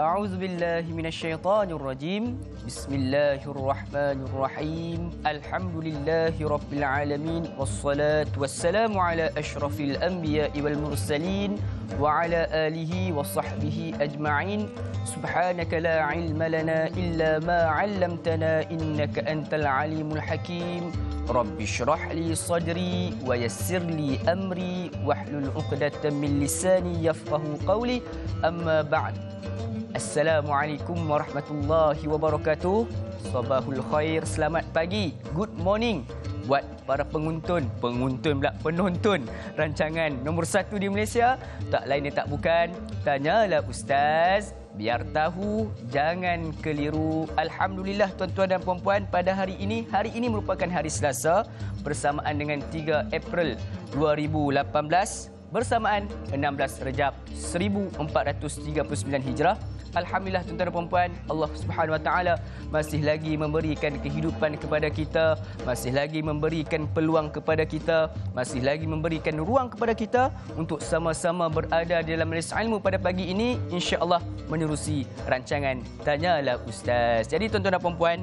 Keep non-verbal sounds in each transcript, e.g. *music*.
أعوذ بالله من الشيطان الرجيم. بسم الله الرحمن الرحيم. الحمد لله رب العالمين والصلاة والسلام على أشرف الأنبياء والمرسلين وعلى آله وصحبه أجمعين. سبحانك لا علم لنا إلا ما علمتنا إنك أنت العليم الحكيم. رب اشرح لي صدري ويسر لي أمري واحلل عقدة من لساني يفقه قولي. أما بعد. Assalamualaikum warahmatullahi wabarakatuh. Sabahul khair, selamat pagi. Good morning buat para penguntun, penguntun pula penonton rancangan nombor satu di Malaysia. Tak lain dan tak bukan, tanyalah Ustaz. Biar tahu, jangan keliru. Alhamdulillah tuan-tuan dan puan-puan, pada hari ini, hari ini merupakan hari Selasa bersamaan dengan 3 April 2018 bersamaan 16 Rejab 1439 Hijrah. Alhamdulillah tuan-tuan dan puan-puan, Allah Subhanahu Wa Taala masih lagi memberikan kehidupan kepada kita, masih lagi memberikan peluang kepada kita, masih lagi memberikan ruang kepada kita untuk sama-sama berada di dalam majlis ilmu pada pagi ini insya-Allah menerusi rancangan Tanyalah Ustaz. Jadi tuan-tuan dan puan-puan,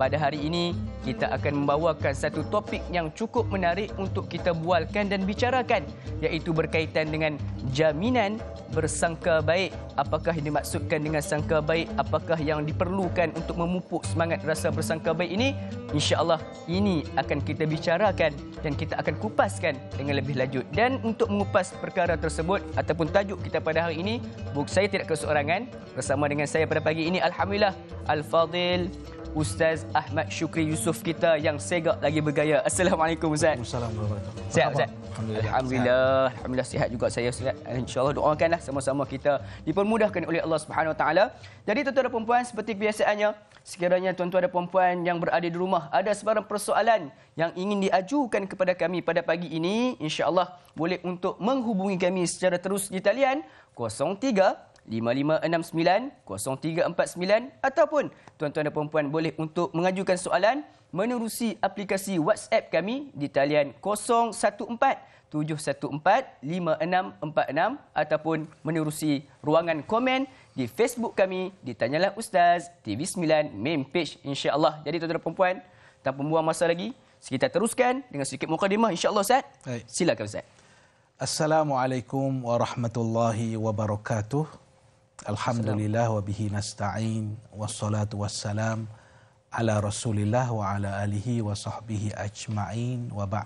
pada hari ini kita akan membawakan satu topik yang cukup menarik untuk kita bualkan dan bicarakan iaitu berkaitan dengan jaminan bersangka baik. Apakah yang dimaksudkan dengan sangka baik? Apakah yang diperlukan untuk memupuk semangat rasa bersangka baik ini? Insya-Allah ini akan kita bicarakan dan kita akan kupaskan dengan lebih lanjut. Dan untuk mengupas perkara tersebut ataupun tajuk kita pada hari ini, buku saya tidak keseorangan bersama dengan saya pada pagi ini alhamdulillah Al-Fadil Ustaz Ahmad Syukri Yusof kita yang segak lagi bergaya. Assalamualaikum Ustaz. Assalamualaikum warahmatullahi Sihat Ustaz? Alhamdulillah. Alhamdulillah. Alhamdulillah sihat juga saya Ustaz. InsyaAllah doakanlah sama-sama kita dipermudahkan oleh Allah Subhanahu Wa Taala. Jadi tuan-tuan dan puan-puan seperti kebiasaannya, sekiranya tuan-tuan dan puan-puan yang berada di rumah ada sebarang persoalan yang ingin diajukan kepada kami pada pagi ini, insya-Allah boleh untuk menghubungi kami secara terus di talian 03 5569-0349 ataupun tuan-tuan dan puan-puan boleh untuk mengajukan soalan menerusi aplikasi WhatsApp kami di talian 014 714 5646 ataupun menerusi ruangan komen di Facebook kami di Tanyalah Ustaz TV9 main page insya-Allah. Jadi tuan-tuan dan puan-puan, tanpa membuang masa lagi, kita teruskan dengan sedikit mukadimah insya-Allah Ustaz. Baik. Silakan Ustaz. Assalamualaikum warahmatullahi wabarakatuh. Alhamdulillah wa bihi nasta'in wassalatu wassalam ala Rasulillah wa ala alihi wa sahbihi ajma'in. Wa ba'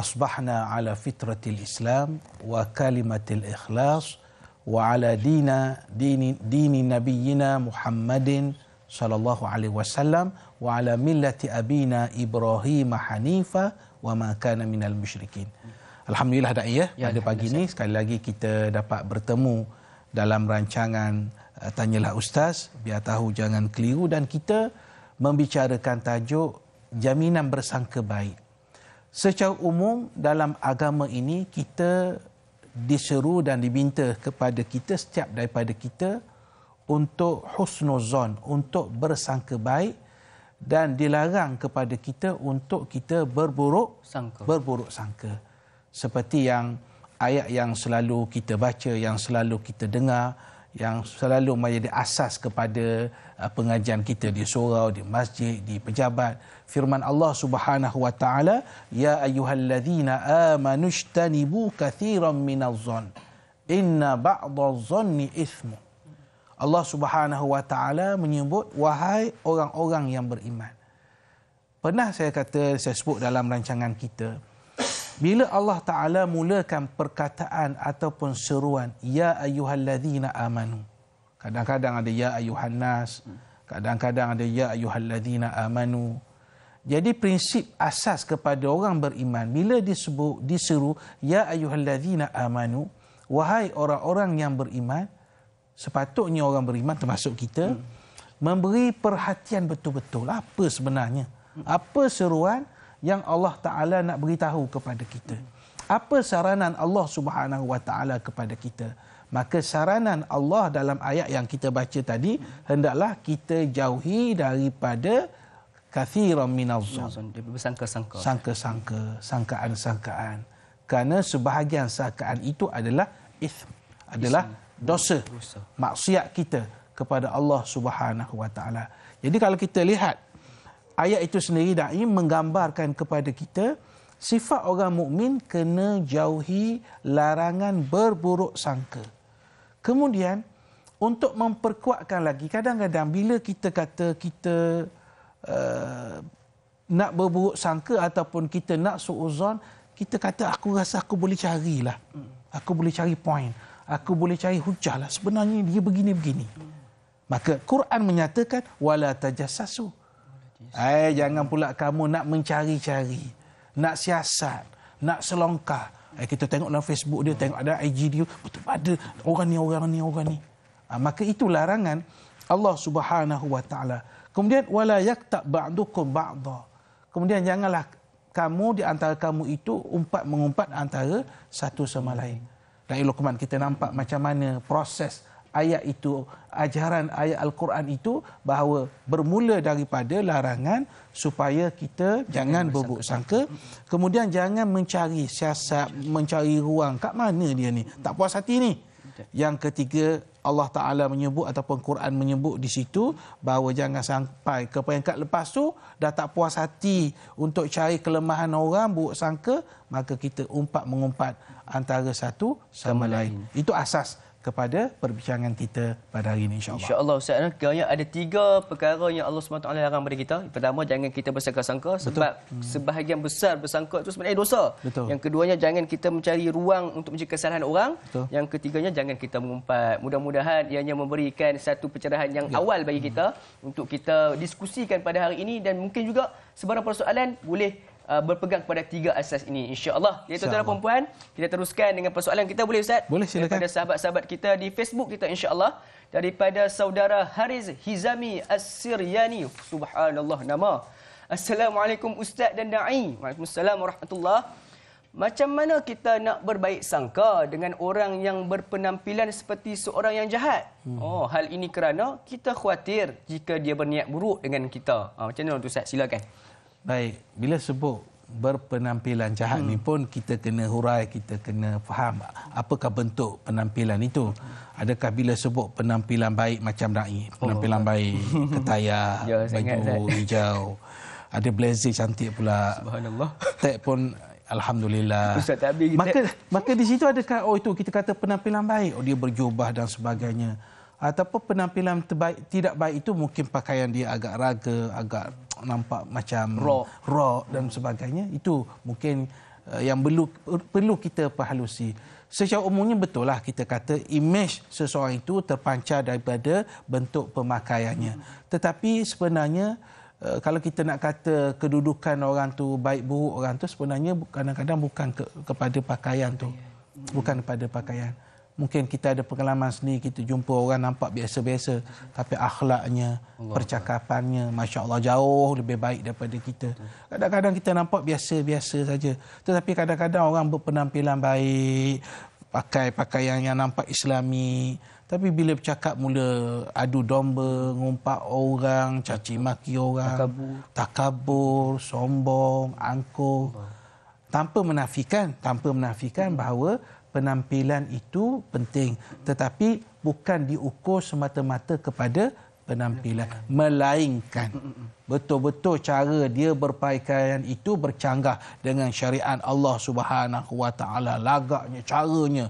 asbahna ala fitratil Islam wa kalimatil ikhlas wa ala dina dini dini nabiyyina Muhammadin sallallahu alaihi wasallam wa ala millati abina Ibrahim hanifa wa ma kana minal musyrikin. Alhamdulillah dak ya, Ya, pada pagi ini sekali lagi kita dapat bertemu dalam rancangan uh, Tanyalah Ustaz biar tahu jangan keliru dan kita membicarakan tajuk jaminan bersangka baik. Secara umum dalam agama ini kita diseru dan diminta kepada kita setiap daripada kita untuk husnuzon, untuk bersangka baik dan dilarang kepada kita untuk kita berburuk Sangka. berburuk sangka. Seperti yang ayat yang selalu kita baca, yang selalu kita dengar, yang selalu menjadi asas kepada uh, pengajian kita di surau, di masjid, di pejabat. Firman Allah Subhanahu wa taala, "Ya ayyuhalladzina amanu ijtanibu katsiran minadh-dhon. Inna ba'dadh-dhanni itsmu." Allah Subhanahu wa taala menyebut wahai orang-orang yang beriman. Pernah saya kata saya sebut dalam rancangan kita, bila Allah Taala mulakan perkataan ataupun seruan ya ayyuhalladzina amanu. Kadang-kadang ada ya ayyuhan nas, kadang-kadang ada ya ayyuhalladzina amanu. Jadi prinsip asas kepada orang beriman bila disebut diseru ya ayyuhalladzina amanu, wahai orang-orang yang beriman, sepatutnya orang beriman termasuk kita memberi perhatian betul-betul apa sebenarnya? Apa seruan yang Allah Taala nak beritahu kepada kita. Apa saranan Allah Subhanahu Wa Taala kepada kita? Maka saranan Allah dalam ayat yang kita baca tadi hendaklah kita jauhi daripada kathiran minaz-zon. Dia bersangka-sangka. Sangka-sangka, sangkaan-sangkaan. Kerana sebahagian sangkaan itu adalah ithm, adalah Dosa. maksiat kita. kepada Allah Subhanahu Wa Taala. Jadi kalau kita lihat ayat itu sendiri dai menggambarkan kepada kita sifat orang mukmin kena jauhi larangan berburuk sangka. Kemudian untuk memperkuatkan lagi kadang-kadang bila kita kata kita uh, nak berburuk sangka ataupun kita nak suuzon kita kata aku rasa aku boleh carilah. Aku boleh cari point. Aku boleh cari hujah lah. Sebenarnya dia begini-begini. Maka Quran menyatakan wala tajassasu. Eh jangan pula kamu nak mencari-cari, nak siasat, nak selongkar. Eh kita tengok dalam Facebook dia, tengok ada IG dia, betul ada orang ni orang ni orang ni. Ha, maka itu larangan Allah Subhanahu wa taala. Kemudian wala yakta ba'dukum ba'dha. Kemudian janganlah kamu di antara kamu itu umpat mengumpat antara satu sama lain. Dan Luqman kita nampak macam mana proses ayat itu, ajaran ayat Al-Quran itu bahawa bermula daripada larangan supaya kita jangan, jangan berbuk sangka. Kemudian jangan mencari siasat, mencari ruang. Kat mana dia ni? Tak puas hati ni. Yang ketiga, Allah Ta'ala menyebut ataupun Quran menyebut di situ bahawa jangan sampai ke peringkat lepas tu dah tak puas hati untuk cari kelemahan orang, buruk sangka, maka kita umpat mengumpat antara satu sama, sama lain. lain. Itu asas kepada perbincangan kita pada hari ini insyaAllah. InsyaAllah Ustaz. Kerana ada tiga perkara yang Allah SWT larang kepada kita. Pertama, jangan kita bersangka-sangka sebab hmm. sebahagian besar bersangka itu sebenarnya dosa. Betul. Yang keduanya, jangan kita mencari ruang untuk mencari kesalahan orang. Betul. Yang ketiganya, jangan kita mengumpat. Mudah-mudahan ianya memberikan satu pencerahan yang ya. awal bagi kita hmm. untuk kita diskusikan pada hari ini dan mungkin juga sebarang persoalan boleh uh, berpegang kepada tiga asas ini insya-Allah. Ya tuan-tuan dan puan kita teruskan dengan persoalan kita boleh Ustaz? Boleh silakan. Daripada sahabat-sahabat kita di Facebook kita insya-Allah daripada saudara Hariz Hizami As-Siryani. Subhanallah nama. Assalamualaikum Ustaz dan Dai. Waalaikumsalam warahmatullahi macam mana kita nak berbaik sangka dengan orang yang berpenampilan seperti seorang yang jahat? Hmm. Oh, hal ini kerana kita khawatir jika dia berniat buruk dengan kita. Ha, macam mana tu Ustaz? Silakan. Baik, bila sebut berpenampilan jahat hmm. ni pun kita kena hurai, kita kena faham apakah bentuk penampilan itu. Adakah bila sebut penampilan baik macam dai, penampilan oh. baik, ketaya, *laughs* ya, baju hijau, ada blazer cantik pula. Subhanallah. Tag pun alhamdulillah. maka maka di situ adakah oh itu kita kata penampilan baik, oh dia berjubah dan sebagainya. Ataupun penampilan terbaik tidak baik itu mungkin pakaian dia agak raga, agak nampak macam raw, raw dan sebagainya. Itu mungkin uh, yang perlu perlu kita perhalusi. Secara umumnya betul lah kita kata image seseorang itu terpancar daripada bentuk pemakaiannya. Tetapi sebenarnya uh, kalau kita nak kata kedudukan orang tu baik buruk orang tu sebenarnya kadang-kadang bukan ke, kepada pakaian tu. Bukan kepada pakaian mungkin kita ada pengalaman sendiri kita jumpa orang nampak biasa-biasa tapi akhlaknya Allah. percakapannya masya-Allah jauh lebih baik daripada kita. Kadang-kadang kita nampak biasa-biasa saja. Tetapi kadang-kadang orang berpenampilan baik pakai pakaian yang nampak islami. Tapi bila bercakap mula adu domba ngumpat orang caci maki orang takabur, takabur sombong angkuh tanpa menafikan tanpa menafikan bahawa penampilan itu penting. Tetapi bukan diukur semata-mata kepada penampilan. Melainkan betul-betul cara dia berpakaian itu bercanggah dengan syariat Allah Subhanahu wa taala. Lagaknya caranya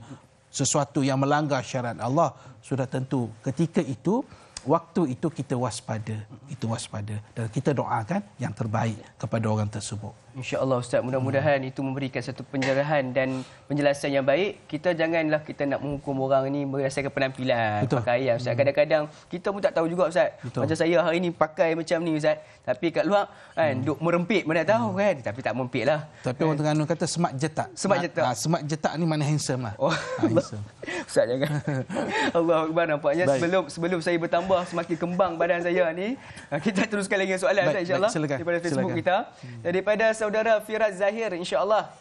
sesuatu yang melanggar syariat Allah sudah tentu. Ketika itu waktu itu kita waspada. Kita waspada. Dan kita doakan yang terbaik kepada orang tersebut InsyaAllah Ustaz, mudah-mudahan hmm. itu memberikan satu penjelasan dan penjelasan yang baik. Kita janganlah kita nak menghukum orang ini berdasarkan penampilan, Betul. pakaian Ustaz. Hmm. Kadang-kadang kita pun tak tahu juga Ustaz. Betul. Macam saya hari ini pakai macam ni Ustaz. Tapi kat luar kan, hmm. duk merempit mana tahu hmm. kan. Tapi tak merempit lah. Tapi kan. orang Terengganu kata semak jetak. Semak jetak. Ha, semak jetak ni mana handsome lah. Oh. Ha, handsome. *laughs* Ustaz jangan. *laughs* Allah Akbar nampaknya Baik. sebelum sebelum saya bertambah semakin kembang badan saya ni. Kita teruskan lagi soalan Baik. Ustaz insyaAllah. Daripada Facebook silakan. kita. Hmm. Daripada saudara Firaz Zahir insya-Allah.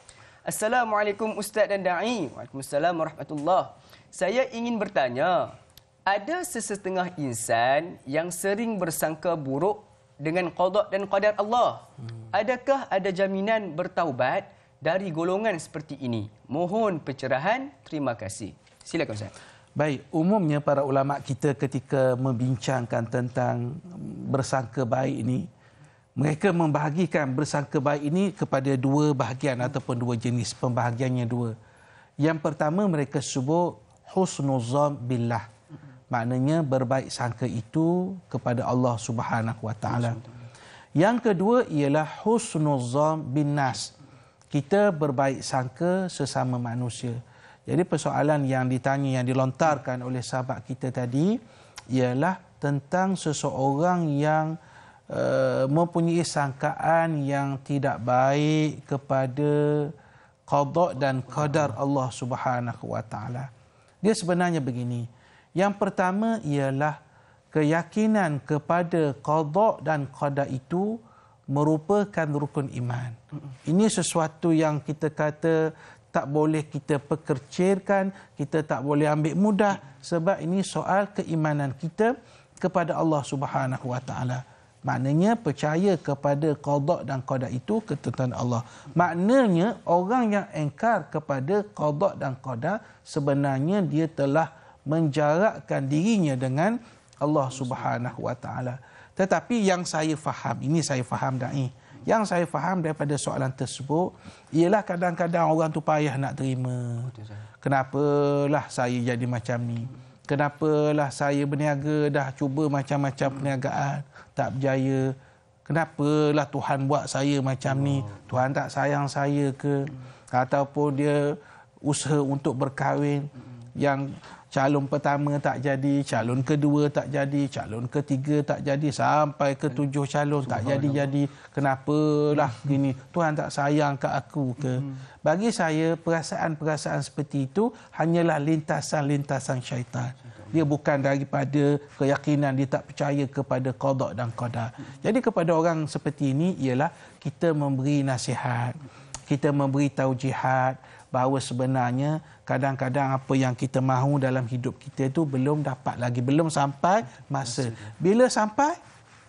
Assalamualaikum Ustaz dan Dai. Waalaikumsalam warahmatullahi. Saya ingin bertanya, ada sesetengah insan yang sering bersangka buruk dengan qada dan qadar Allah. Adakah ada jaminan bertaubat dari golongan seperti ini? Mohon pencerahan. Terima kasih. Silakan Ustaz. Baik, umumnya para ulama kita ketika membincangkan tentang bersangka baik ini, mereka membahagikan bersangka baik ini kepada dua bahagian ataupun dua jenis pembahagiannya dua. Yang pertama mereka sebut husnuzan billah. Maknanya berbaik sangka itu kepada Allah Subhanahu Wa Taala. Yang kedua ialah husnuzan bin nas. Kita berbaik sangka sesama manusia. Jadi persoalan yang ditanya yang dilontarkan oleh sahabat kita tadi ialah tentang seseorang yang uh, mempunyai sangkaan yang tidak baik kepada qada dan qadar Allah Subhanahu wa taala. Dia sebenarnya begini. Yang pertama ialah keyakinan kepada qada dan qadar itu merupakan rukun iman. Ini sesuatu yang kita kata tak boleh kita pekercirkan, kita tak boleh ambil mudah sebab ini soal keimanan kita kepada Allah Subhanahu wa taala. Maknanya percaya kepada qada dan qada itu ketentuan Allah. Maknanya orang yang engkar kepada qada dan qada sebenarnya dia telah menjarakkan dirinya dengan Allah Subhanahu Wa Taala. Tetapi yang saya faham, ini saya faham dai. Yang saya faham daripada soalan tersebut ialah kadang-kadang orang tu payah nak terima. Kenapalah saya jadi macam ni? Kenapalah saya berniaga dah cuba macam-macam perniagaan tak berjaya? Kenapalah Tuhan buat saya macam ni? Tuhan tak sayang saya ke? Ataupun dia usaha untuk berkahwin yang calon pertama tak jadi, calon kedua tak jadi, calon ketiga tak jadi, sampai ke tujuh calon tak jadi-jadi. Kenapalah gini? Tuhan tak sayang ke aku ke? Bagi saya, perasaan-perasaan seperti itu hanyalah lintasan-lintasan syaitan. Dia bukan daripada keyakinan dia tak percaya kepada qada dan qadar. Jadi kepada orang seperti ini ialah kita memberi nasihat, kita memberi taujihat, bahawa sebenarnya kadang-kadang apa yang kita mahu dalam hidup kita itu belum dapat lagi belum sampai masa. Bila sampai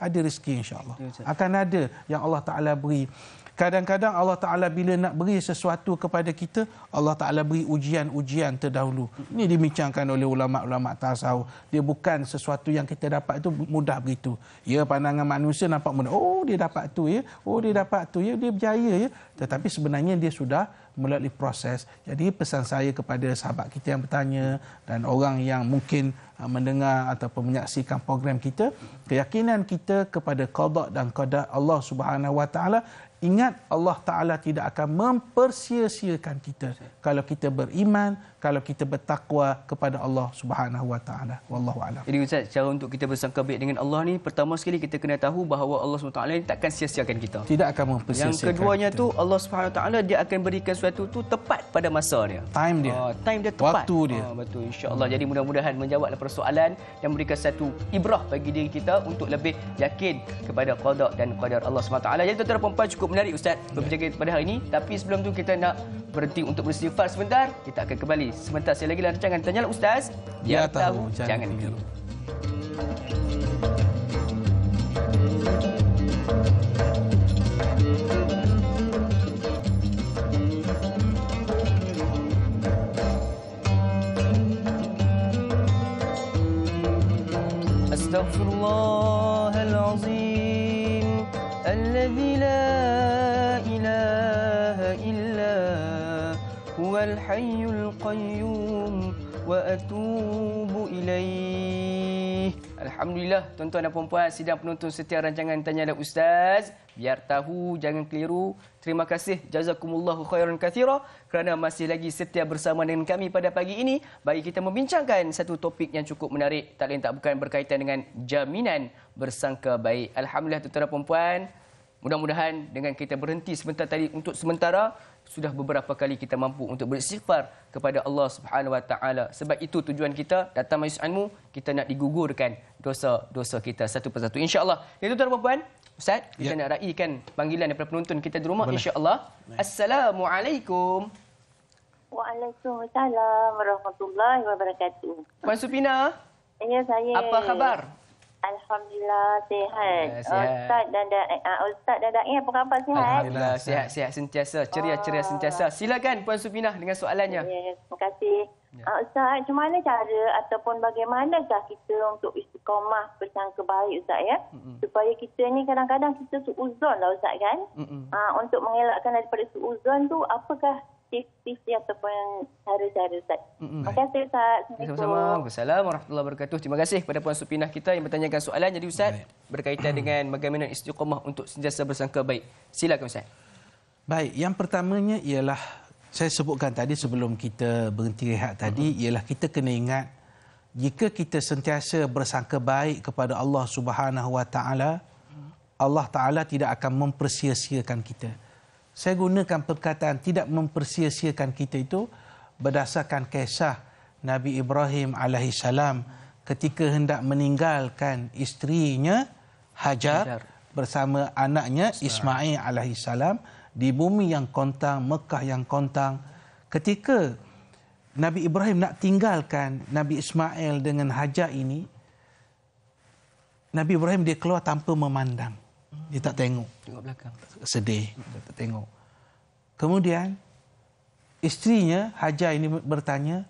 ada rezeki insya-Allah akan ada yang Allah Taala beri Kadang-kadang Allah Ta'ala bila nak beri sesuatu kepada kita, Allah Ta'ala beri ujian-ujian terdahulu. Ini dibincangkan oleh ulama-ulama tasawuf. Dia bukan sesuatu yang kita dapat itu mudah begitu. Ya, pandangan manusia nampak mudah. Oh, dia dapat tu ya. Oh, dia dapat tu ya. Dia berjaya ya. Tetapi sebenarnya dia sudah melalui proses. Jadi pesan saya kepada sahabat kita yang bertanya dan orang yang mungkin uh, mendengar ataupun menyaksikan program kita, keyakinan kita kepada qada dan qada Allah Subhanahu Wa Taala Ingat Allah Ta'ala tidak akan mempersia-siakan kita. Kalau kita beriman, kalau kita bertakwa kepada Allah Subhanahu Wa Ta'ala. Wallahu a'lam. Jadi Ustaz, cara untuk kita bersangka baik dengan Allah ni, pertama sekali kita kena tahu bahawa Allah Subhanahu Wa Ta'ala ni takkan sia-siakan kita. Tidak akan mempersia-siakan Yang keduanya kita. tu, Allah Subhanahu Wa Ta'ala dia akan berikan sesuatu tu tepat pada masa dia. Time dia. Uh, time dia tepat. Waktu dia. Uh, betul, insya-Allah. Jadi mudah-mudahan menjawab persoalan dan memberikan satu ibrah bagi diri kita untuk lebih yakin kepada qada dan qadar Allah Subhanahu Wa Ta'ala. Jadi tuan-tuan puan cukup menarik Ustaz berbincang pada hari ini. Tapi sebelum tu kita nak berhenti untuk beristighfar sebentar. Kita akan kembali sebentar saya lagi dalam rancangan Tanyalah Ustaz. Ya, tahu, tahu jangan tiru. Astaghfirullahalazim الذي لا هو الحي القيوم وأتوب إليه Alhamdulillah tuan-tuan dan puan-puan sidang penonton setia rancangan Tanya dan Ustaz biar tahu jangan keliru terima kasih jazakumullahu khairan kathira kerana masih lagi setia bersama dengan kami pada pagi ini bagi kita membincangkan satu topik yang cukup menarik tak lain tak bukan berkaitan dengan jaminan bersangka baik Alhamdulillah tuan-tuan dan puan-puan Mudah-mudahan dengan kita berhenti sebentar tadi untuk sementara sudah beberapa kali kita mampu untuk beristighfar kepada Allah Subhanahu Wa Taala. Sebab itu tujuan kita datang majlis ilmu kita nak digugurkan dosa-dosa kita satu persatu. Insya-Allah. Itu tuan-tuan puan Ustaz, kita ya. nak raikan panggilan daripada penonton kita di rumah insya-Allah. Assalamualaikum. Waalaikumsalam warahmatullahi wabarakatuh. Puan Supina? Ya, saya. Apa khabar? Alhamdulillah sihat. Ya, sihat. Ustaz dan da, uh, Ustaz dan Da'i apa khabar sihat? Alhamdulillah sihat-sihat sentiasa, ceria-ceria sentiasa. Silakan Puan Supinah dengan soalannya. Ya, terima kasih. Ya. Uh, Ustaz, macam mana cara ataupun bagaimanakah kita untuk istiqamah bersangka baik Ustaz ya? Mm-mm. Supaya kita ni kadang-kadang kita suuzon lah Ustaz kan? Uh, untuk mengelakkan daripada suuzon tu apakah tips-tips ataupun cara-cara Ustaz. Mm-hmm. Terima kasih Ustaz. Sama-sama. Assalamualaikum warahmatullahi wabarakatuh. Terima kasih kepada Puan Supinah kita yang bertanyakan soalan. Jadi Ustaz, baik. berkaitan *clears throat* dengan bagaimana istiqamah untuk sentiasa bersangka baik. Silakan Ustaz. Baik, yang pertamanya ialah saya sebutkan tadi sebelum kita berhenti rehat tadi uh-huh. ialah kita kena ingat jika kita sentiasa bersangka baik kepada Allah Subhanahu Wa Taala, Allah Taala tidak akan mempersia-siakan kita saya gunakan perkataan tidak mempersia-siakan kita itu berdasarkan kisah Nabi Ibrahim alaihissalam ketika hendak meninggalkan isterinya Hajar bersama anaknya Ismail alaihissalam di bumi yang kontang Mekah yang kontang. Ketika Nabi Ibrahim nak tinggalkan Nabi Ismail dengan Hajar ini Nabi Ibrahim dia keluar tanpa memandang dia tak tengok. Tengok belakang. Sedih. Dia tak tengok. Kemudian, istrinya Hajar ini bertanya,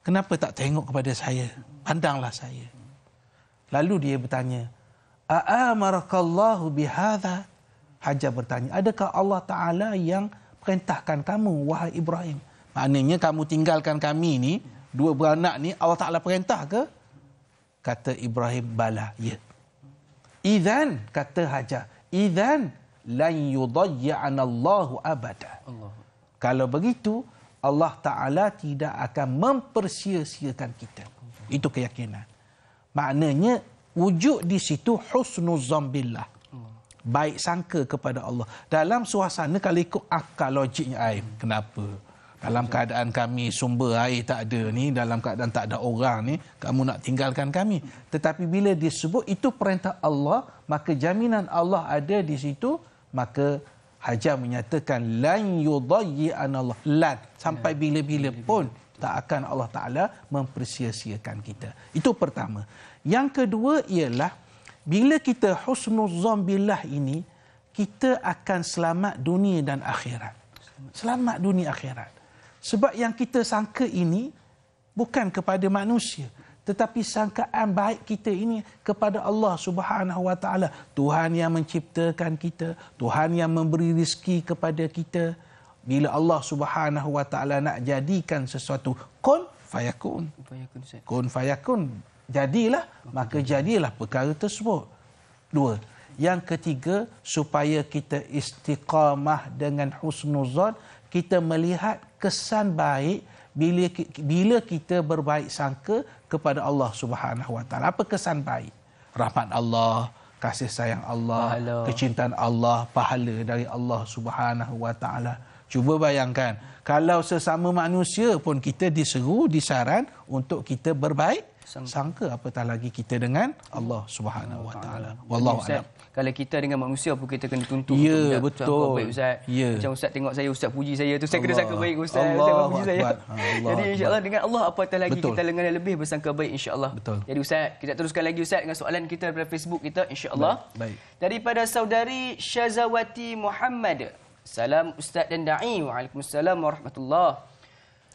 kenapa tak tengok kepada saya? Pandanglah saya. Lalu dia bertanya, A'amarakallahu bihadha? Hajar bertanya, adakah Allah Ta'ala yang perintahkan kamu, wahai Ibrahim? Maknanya kamu tinggalkan kami ni, dua beranak ni, Allah Ta'ala perintah ke? Kata Ibrahim, bala, ya. Idan kata Hajar, idan lan yudayya'ana Allahu abada. Allah. Kalau begitu, Allah Taala tidak akan mempersia-siakan kita. Itu keyakinan. Maknanya wujud di situ husnuzan billah. Baik sangka kepada Allah. Dalam suasana kalau ikut akal logiknya aim. Kenapa? Dalam keadaan kami sumber air tak ada ni dalam keadaan tak ada orang ni kamu nak tinggalkan kami. Tetapi bila disebut itu perintah Allah maka jaminan Allah ada di situ maka Hajar menyatakan lan yudayyi'ana Allah. Lan sampai ya. bila-bila pun tak akan Allah Taala mempersia-siakan kita. Itu pertama. Yang kedua ialah bila kita husnuzan billah ini kita akan selamat dunia dan akhirat. Selamat dunia akhirat sebab yang kita sangka ini bukan kepada manusia tetapi sangkaan baik kita ini kepada Allah Subhanahu Wa Taala, Tuhan yang menciptakan kita, Tuhan yang memberi rezeki kepada kita. Bila Allah Subhanahu Wa Taala nak jadikan sesuatu kun fayakun. Kun fayakun. Jadilah, maka jadilah perkara tersebut. Dua. Yang ketiga, supaya kita istiqamah dengan husnuzan, kita melihat kesan baik bila bila kita berbaik sangka kepada Allah Subhanahu Wa Taala. Apa kesan baik? Rahmat Allah, kasih sayang Allah, pahala. kecintaan Allah, pahala dari Allah Subhanahu Wa Taala. Cuba bayangkan, kalau sesama manusia pun kita diseru, disaran untuk kita berbaik sangka apatah lagi kita dengan Allah Subhanahu Wa Taala. Wallahu a'lam kalau kita dengan manusia pun kita kena tuntut ya, betul. Baik ustaz. Ya. macam ustaz tengok saya ustaz puji saya tu saya kena sangka baik ustaz. Allah ustaz puji saya. Allah jadi insyaallah dengan Allah apatah lagi betul. kita lengan lebih bersangka baik insyaallah betul. Jadi ustaz kita teruskan lagi ustaz dengan soalan kita daripada Facebook kita insyaallah baik. baik. Daripada saudari Syazawati Muhammad. Salam ustaz dan dai. Waalaikumsalam warahmatullahi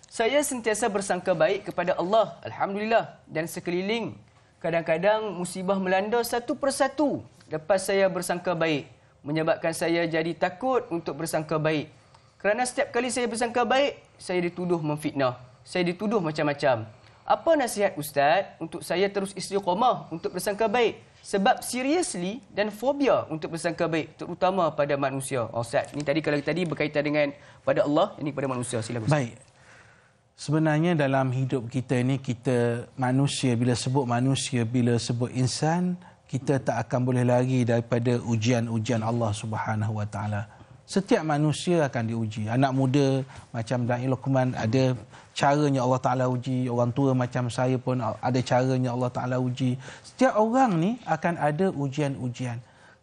saya sentiasa bersangka baik kepada Allah alhamdulillah. Dan sekeliling kadang-kadang musibah melanda satu persatu lepas saya bersangka baik menyebabkan saya jadi takut untuk bersangka baik. Kerana setiap kali saya bersangka baik, saya dituduh memfitnah. Saya dituduh macam-macam. Apa nasihat ustaz untuk saya terus istiqamah untuk bersangka baik? Sebab seriously dan fobia untuk bersangka baik terutama pada manusia. Oh, ustaz, ini tadi kalau tadi berkaitan dengan pada Allah, ini pada manusia. Silakan. Baik. Sebenarnya dalam hidup kita ini kita manusia bila sebut manusia bila sebut insan kita tak akan boleh lari daripada ujian-ujian Allah Subhanahu Wa Taala. Setiap manusia akan diuji. Anak muda macam Dai Luqman ada caranya Allah Taala uji. Orang tua macam saya pun ada caranya Allah Taala uji. Setiap orang ni akan ada ujian-ujian.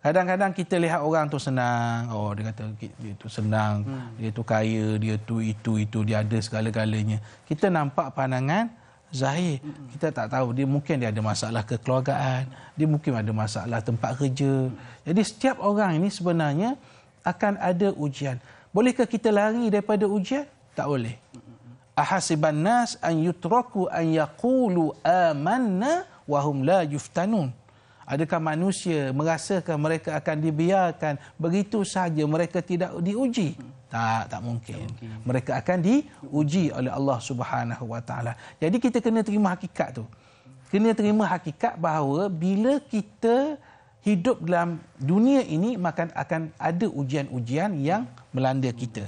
Kadang-kadang kita lihat orang tu senang. Oh dia kata dia tu senang, hmm. dia tu kaya, dia tu itu itu dia ada segala-galanya. Kita nampak pandangan zahir. Kita tak tahu dia mungkin dia ada masalah kekeluargaan, dia mungkin ada masalah tempat kerja. Jadi setiap orang ini sebenarnya akan ada ujian. Bolehkah kita lari daripada ujian? Tak boleh. Ahasiban nas an yutraku an yaqulu amanna wa hum la yuftanun. Adakah manusia merasakan mereka akan dibiarkan begitu saja mereka tidak diuji? Tak, tak mungkin. tak mungkin. Mereka akan diuji oleh Allah Subhanahu Wa Taala. Jadi kita kena terima hakikat tu. Kena terima hakikat bahawa bila kita hidup dalam dunia ini maka akan ada ujian-ujian yang melanda kita.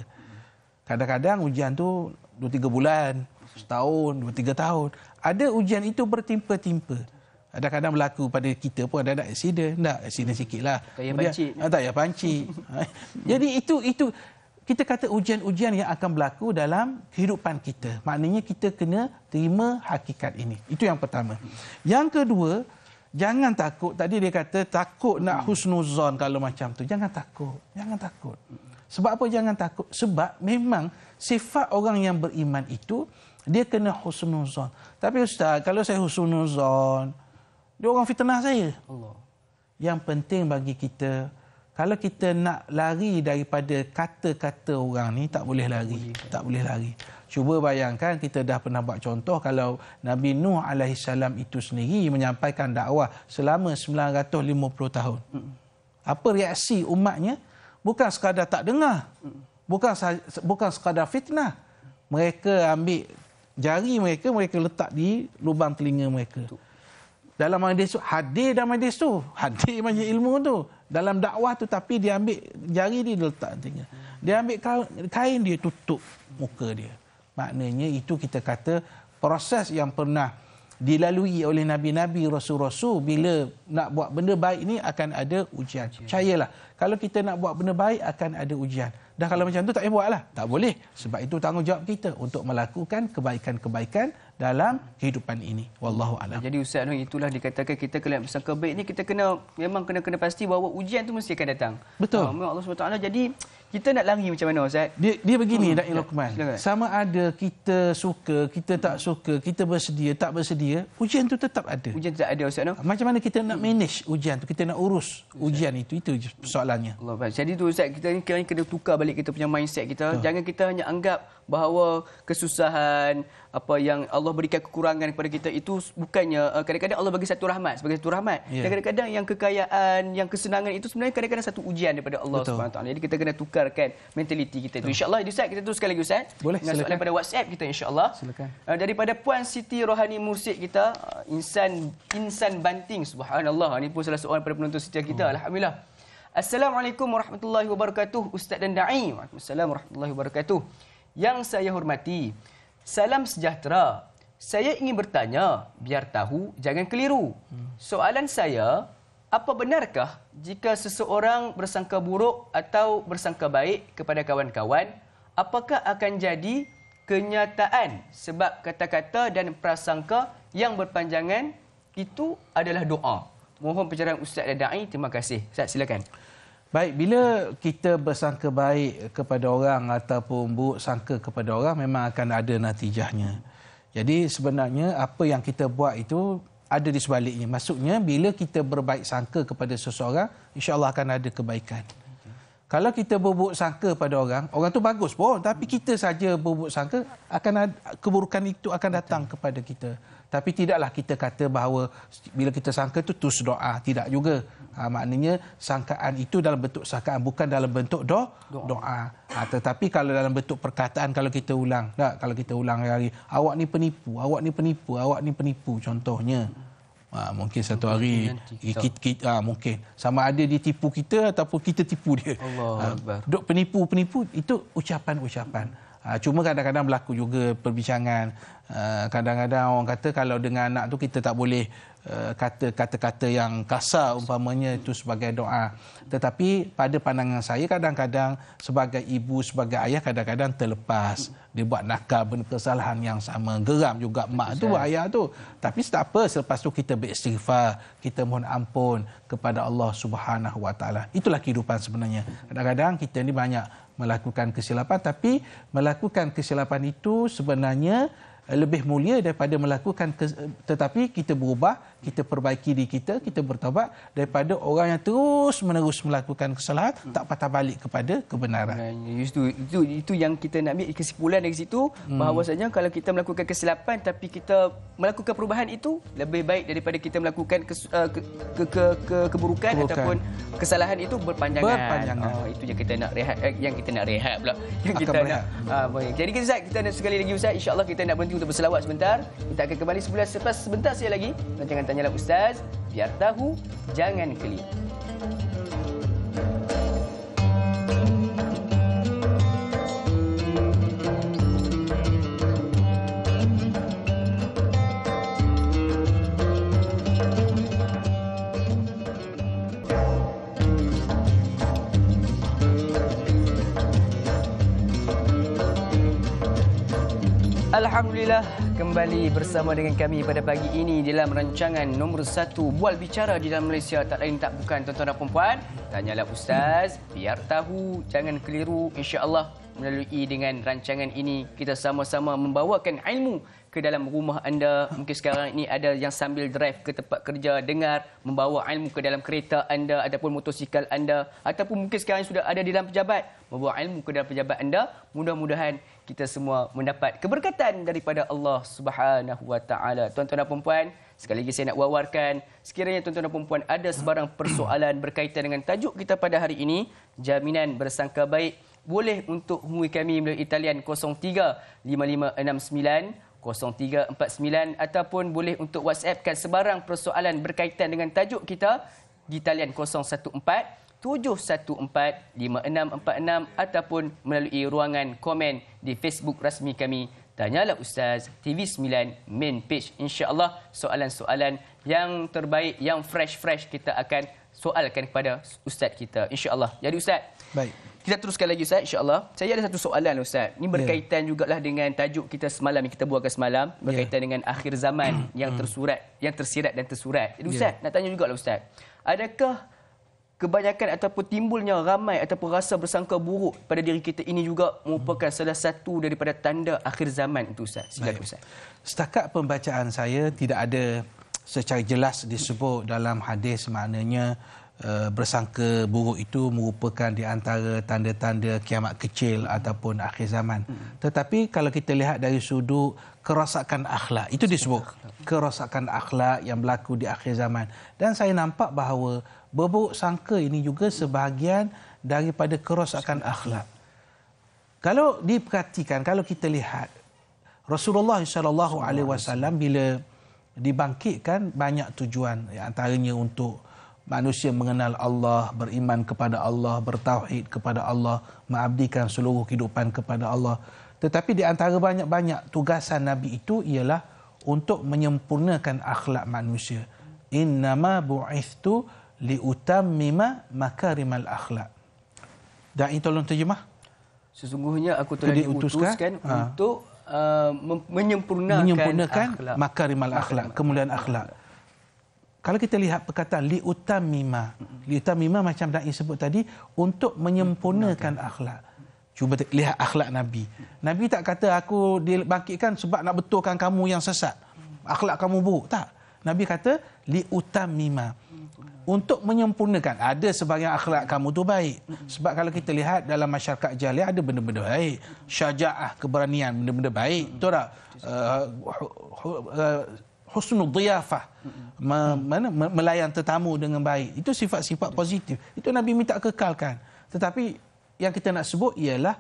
Kadang-kadang ujian tu 2 3 bulan, setahun, 2 3 tahun. Ada ujian itu bertimpa-timpa. Kadang-kadang berlaku pada kita pun ada ada aksiden, tak aksiden sikitlah. Tak payah pancit. Ah, tak payah pancit. *laughs* Jadi itu itu kita kata ujian-ujian yang akan berlaku dalam kehidupan kita. Maknanya kita kena terima hakikat ini. Itu yang pertama. Yang kedua, jangan takut. Tadi dia kata takut nak husnuzon kalau macam tu. Jangan takut. Jangan takut. Sebab apa jangan takut? Sebab memang sifat orang yang beriman itu dia kena husnuzon. Tapi ustaz, kalau saya husnuzon, dia orang fitnah saya. Allah. Yang penting bagi kita kalau kita nak lari daripada kata-kata orang ni tak boleh lari, boleh. tak boleh lari. Cuba bayangkan kita dah pernah buat contoh kalau Nabi Nuh alaihi salam itu sendiri menyampaikan dakwah selama 950 tahun. Apa reaksi umatnya? Bukan sekadar tak dengar. Bukan bukan sekadar fitnah. Mereka ambil jari mereka mereka letak di lubang telinga mereka. Dalam majlis tu hadir dalam majlis tu, hadir majlis ilmu tu dalam dakwah tu tapi dia ambil jari dia letak tinggal. Dia ambil kain dia tutup muka dia. Maknanya itu kita kata proses yang pernah dilalui oleh nabi-nabi rasul-rasul bila nak buat benda baik ni akan ada ujian. Percayalah kalau kita nak buat benda baik akan ada ujian. Dah kalau macam tu tak payah buatlah. Tak boleh. Sebab itu tanggungjawab kita untuk melakukan kebaikan-kebaikan dalam kehidupan ini. Wallahu a'lam. Jadi ustaz tu itulah dikatakan kita kena bersangka baik ni kita kena memang kena kena pasti bahawa ujian tu mesti akan datang. Betul. Uh, Allah SWT jadi kita nak lari macam mana ustaz? Dia dia begini hmm. Da'i Luqman. Sama ada kita suka, kita tak suka, kita bersedia, tak bersedia, ujian tu tetap ada. Ujian tetap ada ustaz no? Macam mana kita nak manage ujian tu? Kita nak urus ujian itu itu soalannya. Allah Jadi tu ustaz kita ni kena tukar balik kita punya mindset kita. Betul. Jangan kita hanya anggap bahawa kesusahan apa yang Allah berikan kekurangan kepada kita itu bukannya uh, kadang-kadang Allah bagi satu rahmat sebagai satu rahmat yeah. dan kadang-kadang yang kekayaan yang kesenangan itu sebenarnya kadang-kadang satu ujian daripada Allah Subhanahu taala jadi kita kena tukarkan mentaliti kita itu insyaallah Ustaz kita teruskan lagi Ustaz. Boleh dengan soalan pada WhatsApp kita insyaallah. Silakan. Uh, daripada puan Siti Rohani Mursid kita uh, insan insan banting subhanallah. Ini pun salah seorang pada penonton setia kita oh. alhamdulillah. Assalamualaikum warahmatullahi wabarakatuh Ustaz dan Dai. Waalaikumsalam warahmatullahi wabarakatuh. Yang saya hormati Salam sejahtera. Saya ingin bertanya, biar tahu, jangan keliru. Soalan saya, apa benarkah jika seseorang bersangka buruk atau bersangka baik kepada kawan-kawan, apakah akan jadi kenyataan sebab kata-kata dan prasangka yang berpanjangan itu adalah doa. Mohon pencerahan Ustaz dan Da'i. Terima kasih. Ustaz, silakan. Baik, bila kita bersangka baik kepada orang ataupun buruk sangka kepada orang memang akan ada natijahnya. Jadi sebenarnya apa yang kita buat itu ada di sebaliknya. Maksudnya bila kita berbaik sangka kepada seseorang, insya-Allah akan ada kebaikan. Kalau kita berburuk sangka pada orang, orang tu bagus pun, tapi kita saja berburuk sangka, akan ada, keburukan itu akan datang kepada kita. Tapi tidaklah kita kata bahawa bila kita sangka itu terus doa. Tidak juga. Ha, maknanya sangkaan itu dalam bentuk sangkaan bukan dalam bentuk do, doa. Ha, tetapi kalau dalam bentuk perkataan kalau kita ulang. Tak? Kalau kita ulang hari, awak ni penipu, awak ni penipu, awak ni penipu contohnya. Ha, mungkin satu hari kita, kita, ha, mungkin sama ada dia tipu kita ataupun kita tipu dia. Allah ha, duk penipu-penipu itu ucapan-ucapan. Ha, cuma kadang-kadang berlaku juga perbincangan. Ah, kadang-kadang orang kata kalau dengan anak tu kita tak boleh kata-kata yang kasar umpamanya itu sebagai doa. Tetapi pada pandangan saya kadang-kadang sebagai ibu sebagai ayah kadang-kadang terlepas. Dia buat nakal benda kesalahan yang sama. Geram juga mak tu ayah tu. Tapi tak apa selepas tu kita beristighfar kita mohon ampun kepada Allah Subhanahu Wa Taala. Itulah kehidupan sebenarnya. Kadang-kadang kita ni banyak melakukan kesilapan tapi melakukan kesilapan itu sebenarnya lebih mulia daripada melakukan tetapi kita berubah, kita perbaiki diri kita, kita bertawabat daripada orang yang terus menerus melakukan kesalahan hmm. tak patah balik kepada kebenaran. Itu itu itu yang kita nak ambil kesimpulan dari situ hmm. bahawasanya kalau kita melakukan kesilapan tapi kita melakukan perubahan itu lebih baik daripada kita melakukan ke, uh, ke, ke, ke, ke keburukan, keburukan ataupun kesalahan itu berpanjangan. Berpanjangan. Oh, itu yang kita nak rehat eh, yang kita nak rehat pula. *laughs* Yang Akan kita berehat. nak uh, baik. Jadi kita kita nak sekali lagi Ustaz insya-Allah kita nak berhenti untuk berselawat sebentar. Kita akan kembali selepas sebentar saya lagi. Jangan tanyalah Ustaz. Biar tahu, jangan keliru. Alhamdulillah kembali bersama dengan kami pada pagi ini dalam rancangan nombor satu Bual Bicara di dalam Malaysia tak lain tak bukan tuan-tuan dan puan Tanyalah Ustaz, biar tahu, jangan keliru insya-Allah melalui dengan rancangan ini kita sama-sama membawakan ilmu ke dalam rumah anda. Mungkin sekarang ini ada yang sambil drive ke tempat kerja, dengar, membawa ilmu ke dalam kereta anda ataupun motosikal anda. Ataupun mungkin sekarang sudah ada di dalam pejabat, membawa ilmu ke dalam pejabat anda. Mudah-mudahan kita semua mendapat keberkatan daripada Allah Subhanahu Wa Taala. Tuan-tuan dan puan-puan, sekali lagi saya nak wawarkan, sekiranya tuan-tuan dan puan-puan ada sebarang persoalan berkaitan dengan tajuk kita pada hari ini, jaminan bersangka baik boleh untuk hubungi kami melalui talian 035569 0349 ataupun boleh untuk WhatsAppkan sebarang persoalan berkaitan dengan tajuk kita di talian 014 714 5646 ataupun melalui ruangan komen di Facebook rasmi kami Tanyalah Ustaz TV9 main page insya-Allah soalan-soalan yang terbaik yang fresh-fresh kita akan soalkan kepada ustaz kita insya-Allah. Jadi ustaz. Baik. Kita teruskan lagi Ustaz, insyaAllah. Saya ada satu soalan Ustaz. Ini ya. berkaitan yeah. jugalah dengan tajuk kita semalam yang kita buatkan semalam. Ya. Berkaitan yeah. dengan akhir zaman *clears throat* yang tersurat, yang tersirat dan tersurat. Jadi Ustaz, yeah. nak tanya juga lah Ustaz. Adakah kebanyakan ataupun timbulnya ramai ataupun rasa bersangka buruk pada diri kita ini juga merupakan salah satu daripada tanda akhir zaman itu Ustaz? Silakan Ustaz. Setakat pembacaan saya tidak ada secara jelas disebut dalam hadis maknanya Eh, bersangka buruk itu merupakan di antara tanda-tanda kiamat kecil ataupun akhir zaman. Hmm. Tetapi kalau kita lihat dari sudut kerosakan akhlak, itu disebut kerosakan akhlak yang berlaku di akhir zaman. Dan saya nampak bahawa berburuk sangka ini juga sebahagian daripada kerosakan akhlak. Kalau diperhatikan, kalau kita lihat Rasulullah sallallahu alaihi wasallam bila dibangkitkan banyak tujuan antaranya untuk manusia mengenal Allah, beriman kepada Allah, bertauhid kepada Allah, mengabdikan seluruh kehidupan kepada Allah. Tetapi di antara banyak-banyak tugasan Nabi itu ialah untuk menyempurnakan akhlak manusia. Innama bu'ithtu liutammima makarimal akhlak. Dan ini tolong terjemah. Sesungguhnya aku telah diutuskan ha. untuk uh, menyempurnakan, menyempurnakan akhlak. makarimal akhlak, kemuliaan akhlak kalau kita lihat perkataan liutamima liutamima macam Dai sebut tadi untuk menyempurnakan akhlak. Cuba lihat akhlak nabi. Nabi tak kata aku dibangkitkan sebab nak betulkan kamu yang sesat. Akhlak kamu buruk tak. Nabi kata liutamima. Untuk menyempurnakan. Ada sebahagian akhlak kamu tu baik. Sebab kalau kita lihat dalam masyarakat jahiliah ada benda-benda baik. Syajaah keberanian benda-benda baik. Betul tak? Uh, uh, husnul dhiyafah mana? Melayan tetamu dengan baik. Itu sifat-sifat positif. Itu nabi minta kekalkan. Tetapi yang kita nak sebut ialah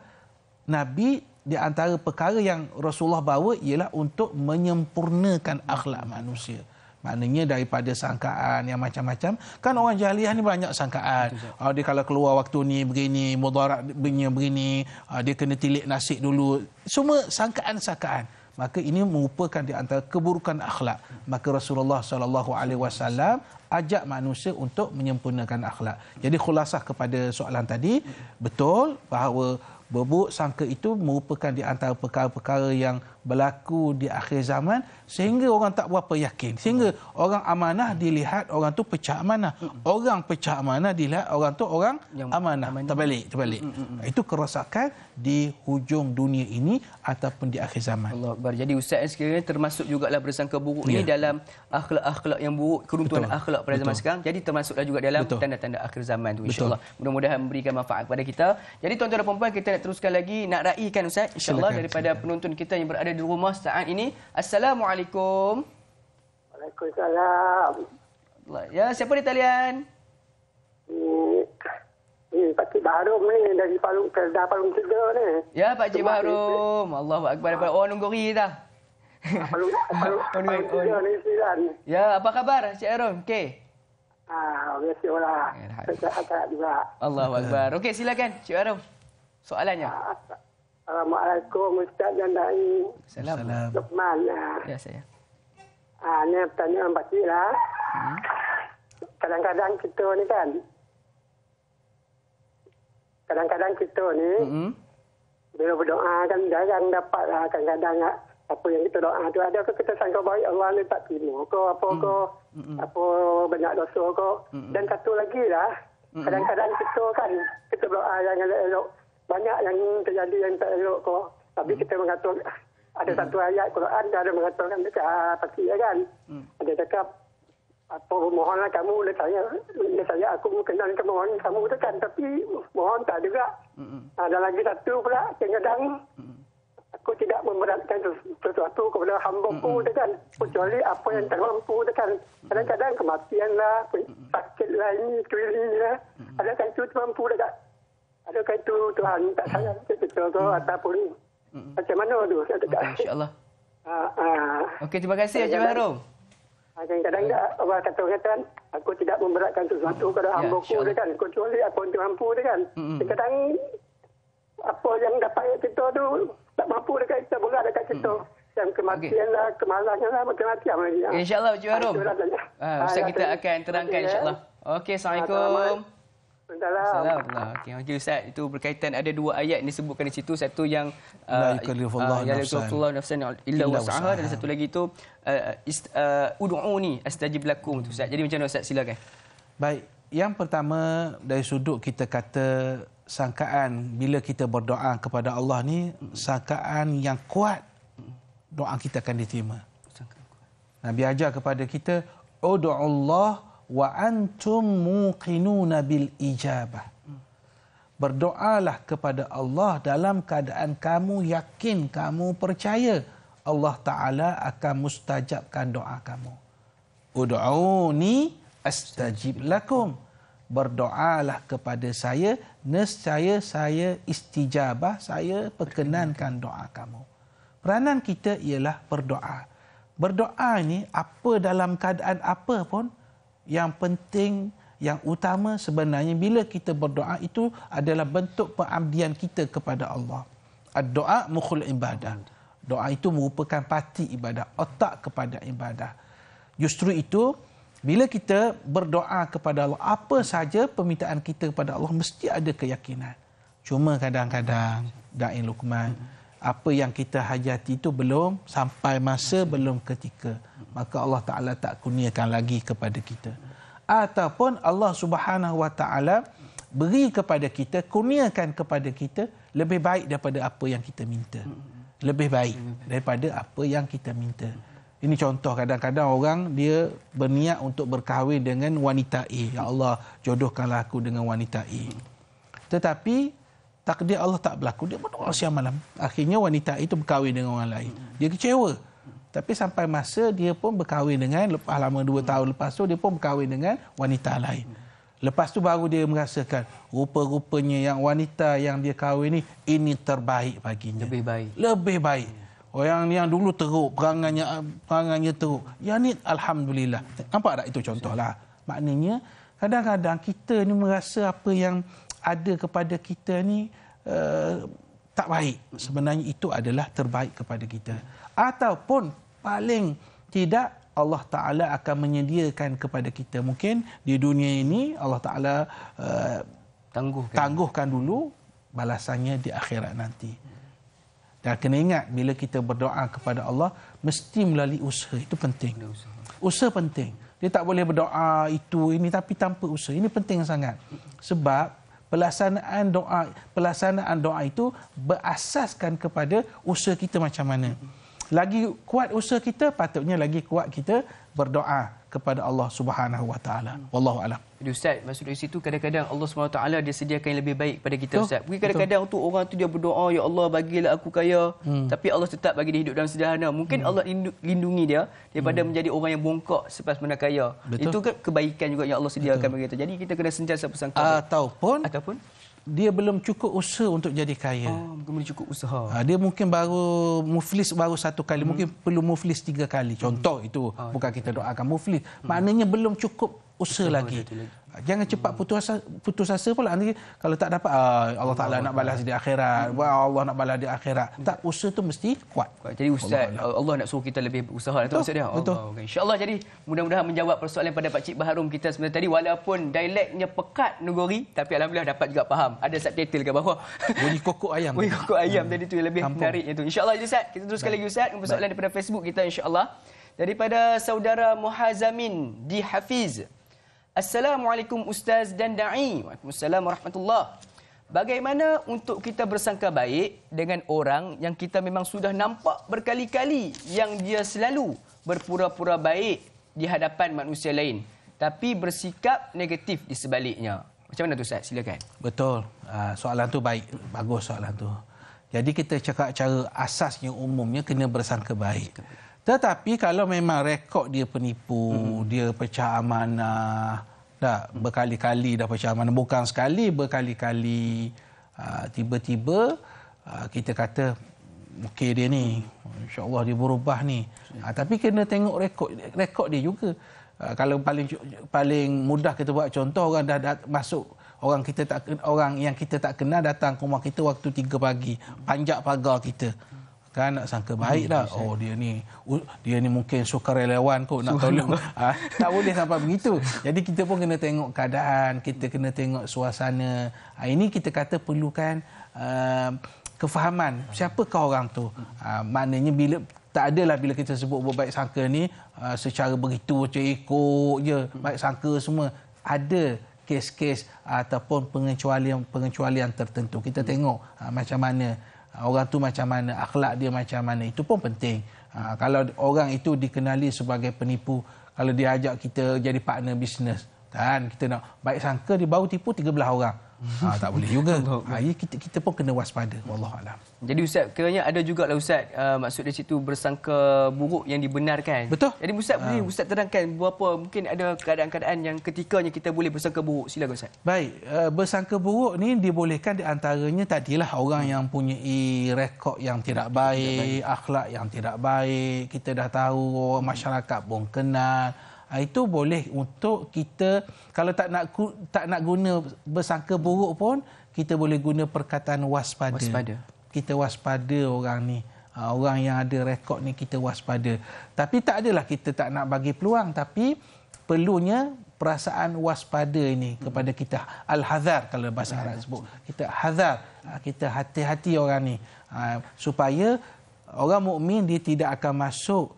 nabi di antara perkara yang Rasulullah bawa ialah untuk menyempurnakan akhlak manusia. Maknanya daripada sangkaan yang macam-macam. Kan orang jahiliah ni banyak sangkaan. Oh, dia kalau keluar waktu ni begini mudarat begini begini ah, dia kena tilik nasib dulu. Semua sangkaan-sangkaan maka ini merupakan di antara keburukan akhlak maka Rasulullah sallallahu alaihi wasallam ajak manusia untuk menyempurnakan akhlak. Jadi khulasah kepada soalan tadi, betul bahawa Berburuk sangka itu merupakan di antara perkara-perkara yang berlaku di akhir zaman sehingga orang tak berapa yakin. Sehingga orang amanah dilihat orang tu pecah amanah. Orang pecah amanah dilihat orang tu orang yang amanah. amanah. Terbalik, terbalik. Itu kerosakan di hujung dunia ini ataupun di akhir zaman. Allah Akbar. Jadi Ustaz sekiranya termasuk juga lah bersangka buruk ya. ini dalam akhlak-akhlak yang buruk, keruntuhan Betul. akhlak pada Betul. zaman sekarang. Jadi termasuklah juga dalam tanda-tanda akhir zaman tu insya-Allah. Mudah-mudahan memberikan manfaat kepada kita. Jadi tuan-tuan dan puan-puan kita nak teruskan lagi nak raikan Ustaz insya-Allah daripada silakan. penonton kita yang berada di rumah saat ini. Assalamualaikum. Waalaikumsalam. Ya, siapa di talian? Ini, ini Pak Cik Baharum ni dari Palung Kedah Palung Tiga ni. Ya, Pak Cik Baharum. Allahu Akbar. Ha. Oh, nunggu ri dah. *laughs* Palung Palung Palung Tiga ni Silan. Ya, apa khabar Cik Baharum? Okey. Ah, biasalah. Saya juga. Allahu Akbar. Okey, silakan Cik Baharum soalannya. Assalamualaikum Ustaz dan Dai. Assalamualaikum. Lukman. Ya, saya. Ah, ni pertanyaan Pak Cik lah. Hmm. Kadang-kadang kita ni kan. Kadang-kadang kita ni. Hmm. Bila berdoa kan jarang dapat lah. Kadang-kadang apa yang kita doa tu ada ke kita sangka baik Allah ni tak terima ke apa hmm. ke hmm. apa banyak dosa ke hmm. dan satu lagi lah hmm. kadang-kadang kita kan kita berdoa yang elok banyak yang terjadi yang tak elok kok. Tapi hmm. kita mengatur ada hmm. satu ayat Quran ada mengatakan dekat uh, pasti ya kan. Hmm. Ada cakap apa mohonlah kamu oleh saya oleh saya aku kenal kamu mohon kamu tekan tapi mohon tak juga. Hmm. Ada lagi satu pula hmm. aku tidak memberatkan sesuatu kepada hamba ku hmm. kan kecuali apa yang tak mampu kan. Kadang-kadang kematian lah, sakit lah ini, keliling lah. Ada kan itu mampu dekat adakah itu Tuhan tak sayang kita ke hmm. ataupun hmm. macam mana tu saya tak okay, insyaallah *laughs* ah uh, uh, okey terima kasih Haji Harum kadang-kadang ya. orang kata kata aku tidak memberatkan sesuatu hmm. kepada ya, hamba ku kan kecuali apa yang mampu kan hmm. kadang apa yang dapat kita tu tak mampu dekat kita berat dekat kita hmm. yang kematian okay. lah, kemalangan lah, macam-macam lagi. InsyaAllah, Haji Harum. Ah, Ustaz kita akan terangkan insyaAllah. Okey, Assalamualaikum. Assalamualaikum. Okey, okay, Ustaz. Itu berkaitan ada dua ayat yang disebutkan di situ. Satu yang la yukallifullahu uh, uh, nafsan. Illa wus'aha. dan satu lagi itu uh, uh, ud'uni astajib lakum tu Ustaz. Jadi macam mana Ustaz? Silakan. Baik, yang pertama dari sudut kita kata sangkaan bila kita berdoa kepada Allah ni sangkaan yang kuat doa kita akan diterima. Nabi ajar kepada kita ud'u Allah wa antum muqinuna bil ijabah. Berdoalah kepada Allah dalam keadaan kamu yakin, kamu percaya Allah Ta'ala akan mustajabkan doa kamu. Udu'uni astajib lakum. Berdoalah kepada saya, nescaya saya istijabah, saya perkenankan doa kamu. Peranan kita ialah berdoa. Berdoa ini apa dalam keadaan apa pun, yang penting yang utama sebenarnya bila kita berdoa itu adalah bentuk pengabdian kita kepada Allah. Doa mukhul ibadah. Doa itu merupakan parti ibadah, otak kepada ibadah. Justru itu bila kita berdoa kepada Allah, apa saja permintaan kita kepada Allah mesti ada keyakinan. Cuma kadang-kadang Dain Luqman apa yang kita hajati itu belum sampai masa belum ketika. Maka Allah Taala tak kurniakan lagi kepada kita. Ataupun Allah Subhanahu Wa Taala beri kepada kita kurniakan kepada kita lebih baik daripada apa yang kita minta. Lebih baik daripada apa yang kita minta. Ini contoh kadang-kadang orang dia berniat untuk berkahwin dengan wanita A. Ya Allah jodohkanlah aku dengan wanita A. Tetapi takdir Allah tak berlaku. Dia berdoa siang malam. Akhirnya wanita itu berkahwin dengan orang lain. Dia kecewa. Tapi sampai masa dia pun berkahwin dengan lepas lama dua tahun lepas tu dia pun berkahwin dengan wanita lain. Lepas tu baru dia merasakan rupa-rupanya yang wanita yang dia kahwin ni ini terbaik baginya. Lebih baik. Lebih baik. Orang yang dulu teruk, perangannya perangannya teruk. Yang ni Alhamdulillah. Nampak tak itu contohlah. Maknanya, kadang-kadang kita ni merasa apa yang ada kepada kita ni uh, tak baik. Sebenarnya itu adalah terbaik kepada kita. Ataupun paling tidak Allah Taala akan menyediakan kepada kita mungkin di dunia ini Allah Taala uh, tangguhkan. tangguhkan dulu balasannya di akhirat nanti. Dan kena ingat bila kita berdoa kepada Allah mesti melalui usaha itu penting. Usaha penting. Dia tak boleh berdoa itu ini tapi tanpa usaha. Ini penting sangat. Sebab pelaksanaan doa pelaksanaan doa itu berasaskan kepada usaha kita macam mana. Lagi kuat usaha kita patutnya lagi kuat kita berdoa kepada Allah Subhanahu Wa Taala. Wallahu alam. Jadi Ustaz, maksud dari situ kadang-kadang Allah SWT dia sediakan yang lebih baik pada kita Betul. Ustaz. Mungkin kadang-kadang tu orang tu dia berdoa, Ya Allah bagilah aku kaya. Hmm. Tapi Allah tetap bagi dia hidup dalam sederhana. Mungkin hmm. Allah lindu- lindungi dia daripada hmm. menjadi orang yang bongkok selepas mana kaya. Betul. Itu ke kebaikan juga yang Allah sediakan bagi kita. Jadi kita kena sentiasa bersangka. Ataupun Ataupun dia belum cukup usaha untuk jadi kaya. oh, mungkin cukup usaha. Ha, dia mungkin baru muflis baru satu kali, hmm. mungkin perlu muflis tiga kali. Contoh hmm. itu, bukan kita doakan muflis. Hmm. Maknanya belum cukup usaha lagi. lagi. Jangan cepat putus asa, putus asa pula. Nanti kalau tak dapat, ah, Allah Ta'ala nak balas di akhirat. Wah, Allah nak balas di akhirat. Tak, usaha tu mesti kuat. Jadi Ustaz, Allah, Allah nak suruh kita lebih. Itu Betul, maksud dia? betul. Allah, okay. InsyaAllah jadi mudah-mudahan menjawab persoalan pada Pak Cik Baharum kita sebentar tadi. Walaupun dialeknya pekat negori, tapi Alhamdulillah dapat juga faham. Ada subtitle ke bawah. Bunyi kokok ayam. Wih, kok ayam tadi tu yang lebih Kampung. menariknya tu. InsyaAllah je Ustaz. Kita teruskan lagi Ustaz. dengan Persoalan daripada Facebook kita insyaAllah. Daripada saudara Muhazamin di Hafiz. Assalamualaikum Ustaz dan Da'i. Waalaikumsalam warahmatullahi Bagaimana untuk kita bersangka baik dengan orang yang kita memang sudah nampak berkali-kali yang dia selalu berpura-pura baik di hadapan manusia lain tapi bersikap negatif di sebaliknya. Macam mana tu Ustaz? Silakan. Betul. Ah, soalan tu baik. Bagus soalan tu. Jadi kita cakap cara asasnya umumnya kena bersangka baik. Tetapi kalau memang rekod dia penipu, mm-hmm. dia pecah amanah, dah berkali-kali dah pecah amanah, bukan sekali, berkali-kali. ah, tiba-tiba ah, kita kata okey dia ni, insya-Allah dia berubah ni. Ah, tapi kena tengok rekod rekod dia juga. Ah, kalau paling paling mudah kita buat contoh orang dah, dah masuk orang kita tak orang yang kita tak kenal datang ke rumah kita waktu 3 pagi panjat pagar kita kan nak sangka baik dah. oh dia ni dia ni mungkin sukarelawan kot nak tolong. Ha, *laughs* tak boleh sampai begitu. Jadi kita pun kena tengok keadaan kita kena tengok suasana. Ha, ini kita kata perlukan uh, kefahaman. Siapakah orang tu? Ha, maknanya bila tak adalah bila kita sebut berbaik sangka ni uh, secara begitu macam ikut je baik sangka semua. Ada kes-kes ataupun pengecualian pengecualian tertentu. Kita tengok uh, macam mana orang tu macam mana akhlak dia macam mana itu pun penting. Uh, kalau orang itu dikenali sebagai penipu kalau dia ajak kita jadi partner bisnes kan kita nak baik sangka dia baru tipu 13 orang ha, tak boleh juga *laughs* ha, ya, kita kita pun kena waspada wallahu alam Jadi Ustaz, kiranya ada jugalah Ustaz, uh, maksud dari situ bersangka buruk yang dibenarkan. Betul. Jadi Ustaz, boleh Ustaz terangkan berapa mungkin ada keadaan-keadaan yang ketikanya kita boleh bersangka buruk. Silakan Ustaz. Baik, uh, bersangka buruk ni dibolehkan di antaranya tadilah orang yang punya rekod yang tidak baik, akhlak yang tidak baik, kita dah tahu orang masyarakat pun kenal. Ah, Itu boleh untuk kita kalau tak nak tak nak guna bersangka buruk pun kita boleh guna perkataan waspada. Waspada. Kita waspada orang ni. Ah, Orang yang ada rekod ni kita waspada. Tapi tak adalah kita tak nak bagi peluang tapi perlunya perasaan waspada ini kepada kita al-hazar kalau bahasa Arab sebut kita hazar Ah, kita hati-hati orang ni supaya orang mukmin dia tidak akan masuk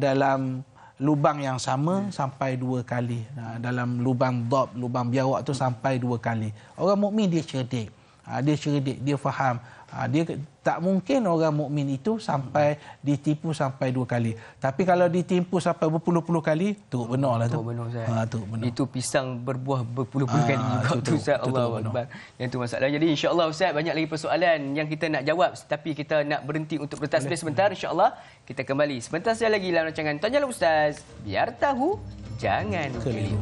dalam lubang yang sama hmm. sampai dua kali. Ah, dalam lubang dob lubang biawak tu sampai dua kali. Orang mukmin dia cerdik. Ah, dia cerdik dia faham Ah, dia tak mungkin orang mukmin itu sampai ditipu sampai dua kali tapi kalau ditipu sampai berpuluh-puluh kali teruk benar lah tu Teruk benar Ustaz. ha, teruk benar Itu pisang berbuah berpuluh-puluh Ah, kali juga itu tu Ustaz. Allah. Akbar. Yang tu masalah. Jadi insya-Allah Ustaz banyak lagi persoalan yang kita nak jawab tapi kita nak berhenti untuk bertasbih sebentar insya-Allah. Kita kembali sebentar saya lagi dalam rancangan Tanyalah Ustaz. Biar tahu jangan keliru.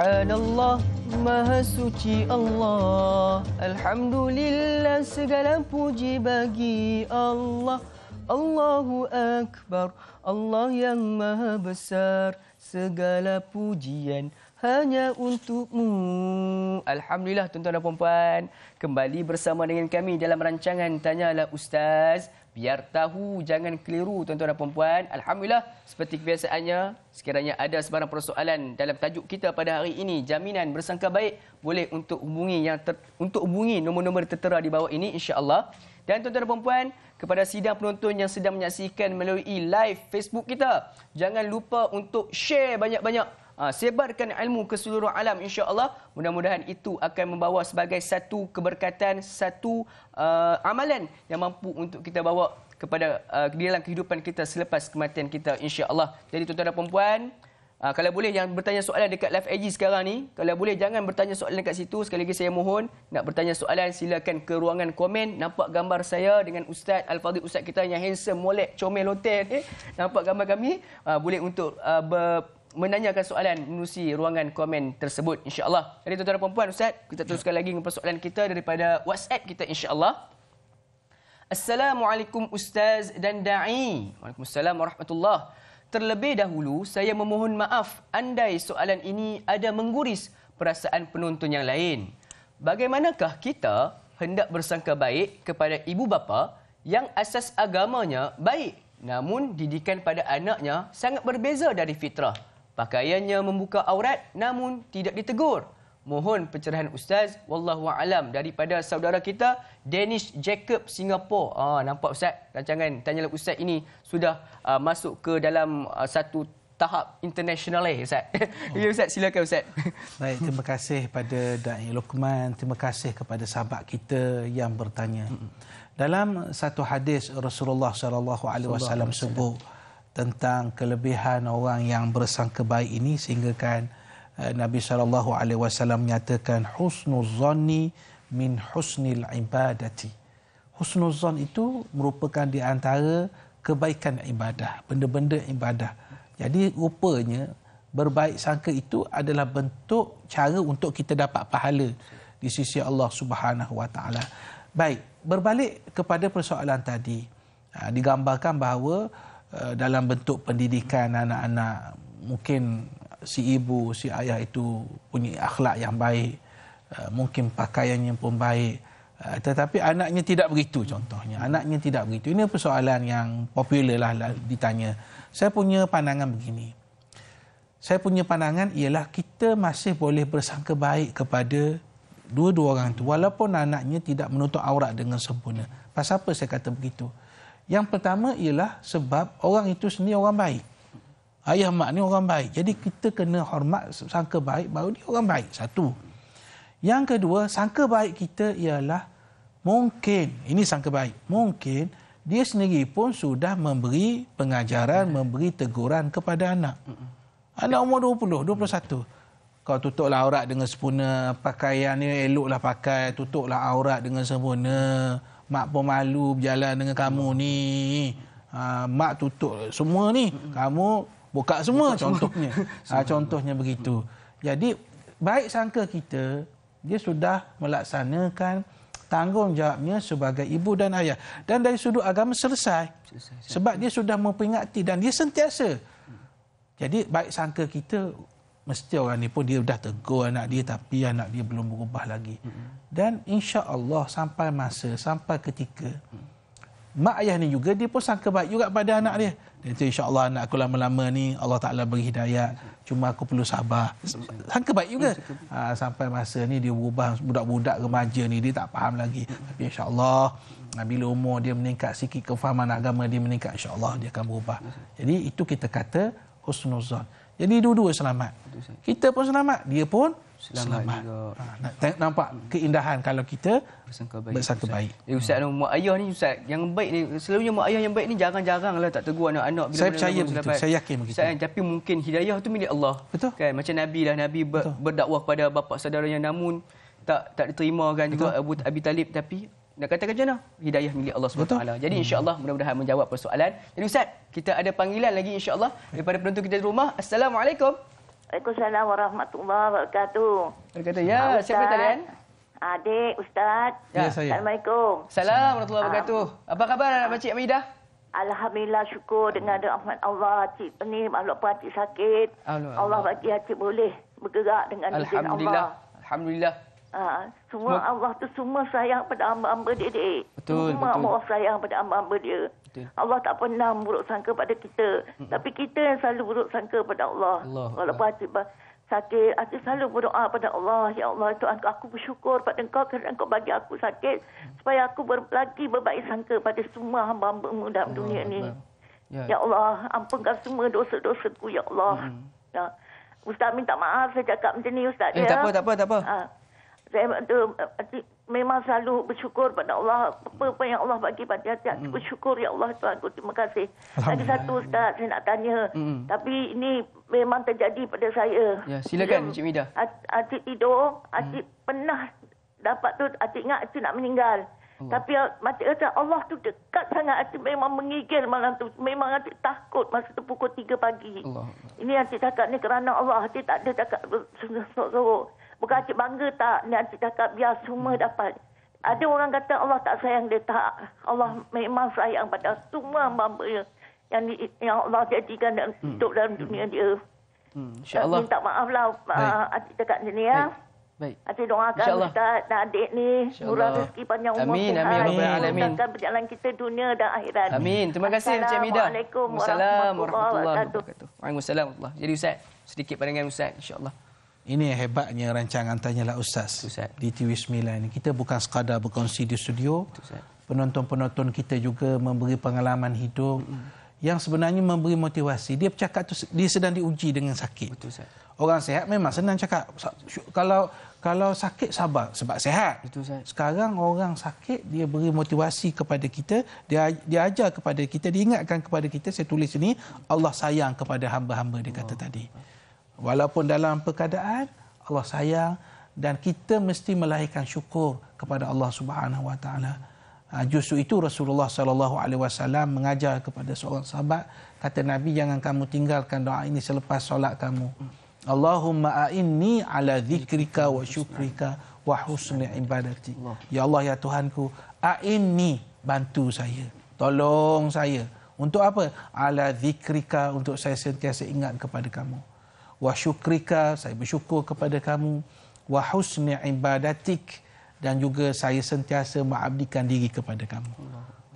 Subhanallah Maha suci Allah. Alhamdulillah segala puji bagi Allah. Allahu Akbar Allah yang maha besar. Segala pujian hanya untukmu. Alhamdulillah tuan-tuan dan puan-puan. Kembali bersama dengan kami dalam rancangan Tanyalah Ustaz. Biar tahu, jangan keliru tuan-tuan dan puan-puan. Alhamdulillah, seperti kebiasaannya, sekiranya ada sebarang persoalan dalam tajuk kita pada hari ini, jaminan bersangka baik, boleh untuk hubungi yang ter, untuk hubungi nombor-nombor tertera di bawah ini insya-Allah. Dan tuan-tuan dan puan-puan, kepada sidang penonton yang sedang menyaksikan melalui live Facebook kita, jangan lupa untuk share banyak-banyak Ha, sebarkan ilmu ke seluruh alam insya-Allah. Mudah-mudahan itu akan membawa sebagai satu keberkatan, satu uh, amalan yang mampu untuk kita bawa kepada uh, dalam kehidupan kita selepas kematian kita insya-Allah. Jadi tuan-tuan dan puan-puan, kalau boleh yang bertanya soalan dekat live IG sekarang ni, kalau boleh jangan bertanya soalan dekat situ. Sekali lagi saya mohon nak bertanya soalan silakan ke ruangan komen. Nampak gambar saya dengan Ustaz Al-Fadhil Ustaz kita yang handsome, molek, comel hotel ni. Nampak gambar kami? Uh, boleh untuk uh, ber menanyakan soalan menerusi ruangan komen tersebut insya-Allah. Jadi tuan-tuan dan puan ustaz, kita teruskan lagi dengan persoalan kita daripada WhatsApp kita insya-Allah. Assalamualaikum ustaz dan dai. Waalaikumsalam warahmatullahi. Terlebih dahulu saya memohon maaf andai soalan ini ada mengguris perasaan penonton yang lain. Bagaimanakah kita hendak bersangka baik kepada ibu bapa yang asas agamanya baik namun didikan pada anaknya sangat berbeza dari fitrah? Pakaiannya membuka aurat namun tidak ditegur. Mohon pencerahan ustaz wallahu alam daripada saudara kita Danish Jacob Singapore. Ah nampak ustaz rancangan tanyalah ustaz ini sudah uh, masuk ke dalam uh, satu tahap international eh ustaz. Oh. ya ustaz silakan ustaz. Baik terima kasih pada Dai Luqman, terima kasih kepada sahabat kita yang bertanya. Dalam satu hadis Rasulullah sallallahu alaihi wasallam sebut tentang kelebihan orang yang bersangka baik ini sehingga kan uh, Nabi sallallahu alaihi wasallam menyatakan husnul zanni min husnil ibadati. Husnul zan itu merupakan di antara kebaikan ibadah, benda-benda ibadah. Jadi rupanya berbaik sangka itu adalah bentuk cara untuk kita dapat pahala di sisi Allah Subhanahu wa taala. Baik, berbalik kepada persoalan tadi. Uh, digambarkan bahawa Eh, dalam bentuk pendidikan anak-anak. Mungkin si ibu si ayah itu punya akhlak yang baik eh, mungkin pakaiannya pun baik. Eh, tetapi anaknya tidak begitu contohnya. Anaknya tidak begitu. Ini persoalan yang popular lah ditanya. Saya punya pandangan begini. Saya punya pandangan ialah kita masih boleh bersangka baik kepada dua-dua orang itu walaupun anaknya tidak menutup aurat dengan sempurna. Pasal apa saya kata begitu yang pertama ialah sebab orang itu sendiri orang baik. Ayah mak ni orang baik. Jadi kita kena hormat sangka baik baru dia orang baik. Satu. Yang kedua, sangka baik kita ialah mungkin, ini sangka baik, mungkin dia sendiri pun sudah memberi pengajaran, memberi teguran kepada anak. Anak umur 20, 21. Kau tutuplah aurat dengan sempurna, pakaian ni eloklah pakai, tutuplah aurat dengan sempurna mak pun malu berjalan dengan kamu ni. Ha, mak tutup semua ni. Kamu buka semua buka contohnya. *laughs* Semua. Ha, contohnya begitu. Jadi baik sangka kita dia sudah melaksanakan tanggungjawabnya sebagai ibu dan ayah dan dari sudut agama selesai. selesai. Sebab dia sudah memperingati dan dia sentiasa. Jadi baik sangka kita mesti orang ni pun dia dah tegur anak dia tapi anak dia belum berubah lagi. Dan insya Allah sampai masa, sampai ketika mak ayah ni juga dia pun sangka baik juga pada anak dia. Dan itu insya Allah anak aku lama-lama ni Allah Ta'ala beri hidayah. Cuma aku perlu sabar. Sangka baik juga. Ha, sampai masa ni dia berubah budak-budak remaja ni dia tak faham lagi. Tapi insya Allah bila umur dia meningkat sikit kefahaman agama dia meningkat insya Allah dia akan berubah. Jadi itu kita kata husnuzan. Jadi dua-dua selamat. Kita pun selamat, dia pun selamat. selamat. Ha, nak nampak keindahan kalau kita bersangka baik. Bersangka baik. Eh, Ustaz, hmm. mak ayah ni Ustaz, yang baik ni, selalunya mak ayah yang baik ni jarang-jarang lah tak tegur anak-anak. Bila saya percaya begitu, selamat. saya yakin begitu. Ustaz, tapi mungkin hidayah tu milik Allah. Betul. Kan? Macam Nabi lah, Nabi ber, berdakwah kepada bapa saudara yang namun tak tak diterima kan juga Abu Abi Talib tapi nak katakan macam mana? Hidayah milik Allah SWT. Betul. Jadi hmm. insya-Allah mudah-mudahan menjawab persoalan. Jadi Ustaz, kita ada panggilan lagi insya-Allah daripada penonton kita di rumah. Assalamualaikum. Waalaikumsalam warahmatullahi wabarakatuh. Berkata ya, Ustaz. siapa tadi? Adik Ustaz. Ya, saya. Assalamualaikum. Assalamualaikum warahmatullahi wabarakatuh. Apa khabar anak makcik Amidah? Alhamdulillah syukur dengan rahmat Allah. Cik ni walaupun Cik sakit. Allah. Allah bagi Cik boleh bergerak dengan izin Alhamdulillah. Allah. Alhamdulillah. Ha, semua Semua- Allah tu semua sayang pada hamba-hamba dia, Dek. Betul, semua betul. Allah sayang pada hamba-hamba dia. Betul. Allah tak pernah buruk sangka pada kita. Tapi kita yang selalu buruk sangka pada Allah. Allah Walaupun hati sakit, hati selalu berdoa pada Allah. Ya Allah, Tuhan aku bersyukur pada engkau kerana engkau bagi aku sakit. Supaya aku ber, lagi berbaik sangka pada semua hamba-hambamu dalam dunia ni. Ya. Ya Allah, ampunkan semua dosa-dosaku, Ya Allah. Ya. Ustaz minta maaf saya cakap macam ni, Ustaz. Eh, ya. tak apa, tak apa, tak apa. Ha. Saya uh, memang selalu bersyukur pada Allah. Apa-apa yang Allah bagi pada hati, hati bersyukur ya Allah Tuhan. Aku terima kasih. Lagi satu Ustaz, saya nak tanya. Mm. Tapi ini memang terjadi pada saya. Ya, silakan, Encik Mida. At- Atik tidur, Atik pernah dapat tu, Atik ingat Atik nak meninggal. Tapi Atik rasa Allah tu dekat sangat. Atik memang menggigil malam tu. Memang Atik takut masa tu pukul 3 pagi. Allah. Ini Atik cakap ni kerana Allah. Atik tak ada cakap sorok-sorok. Bukan Atik bangga tak. Ni Atik cakap biar semua dapat. Ada orang kata Allah tak sayang dia. Tak. Allah memang sayang pada semua hamba. Yang, di, yang Allah jadikan dan hidup dalam dunia dia. Hmm, InsyaAllah. Minta maaf lah uh, Atik cakap macam ni ya. Baik. Atik doakan InsyaAllah. Ustaz dan adik ni murah rezeki panjang umur Amin, amin, Rabbal Alamin. Mudahkan perjalanan kita dunia dan akhirat. Amin. Terima kasih Encik Mida. Assalamualaikum warahmatullahi wabarakatuh. wabarakatuh. Waalaikumsalam warahmatullahi Jadi Ustaz, sedikit pandangan Ustaz insya-Allah. Ini hebatnya rancangan Tanyalah Ustaz, Ustaz. di TV9 ini. Kita bukan sekadar berkongsi di studio. Penonton-penonton kita juga memberi pengalaman hidup yang sebenarnya memberi motivasi. Dia bercakap tu dia sedang diuji dengan sakit. Betul Ustaz. Orang sehat memang senang cakap. Kalau kalau sakit sabar sebab sehat. Betul, Ustaz. Sekarang orang sakit dia beri motivasi kepada kita, dia dia ajar kepada kita, diingatkan kepada kita saya tulis ini Allah sayang kepada hamba-hamba dia kata tadi. Walaupun dalam perkadaan Allah sayang dan kita mesti melahirkan syukur kepada Allah Subhanahu Wa Taala. Ha, justru itu Rasulullah sallallahu alaihi wasallam mengajar kepada seorang sahabat kata Nabi jangan kamu tinggalkan doa ini selepas solat kamu. Allahumma a'inni ala dzikrika wa syukrika wa husni ibadati. Ya Allah ya Tuhanku, a'inni bantu saya. Tolong saya. Untuk apa? Ala dzikrika untuk saya sentiasa ingat kepada kamu. Wa syukrika saya bersyukur kepada kamu. Wa husni ibadatik dan juga saya sentiasa mengabdikan diri kepada kamu.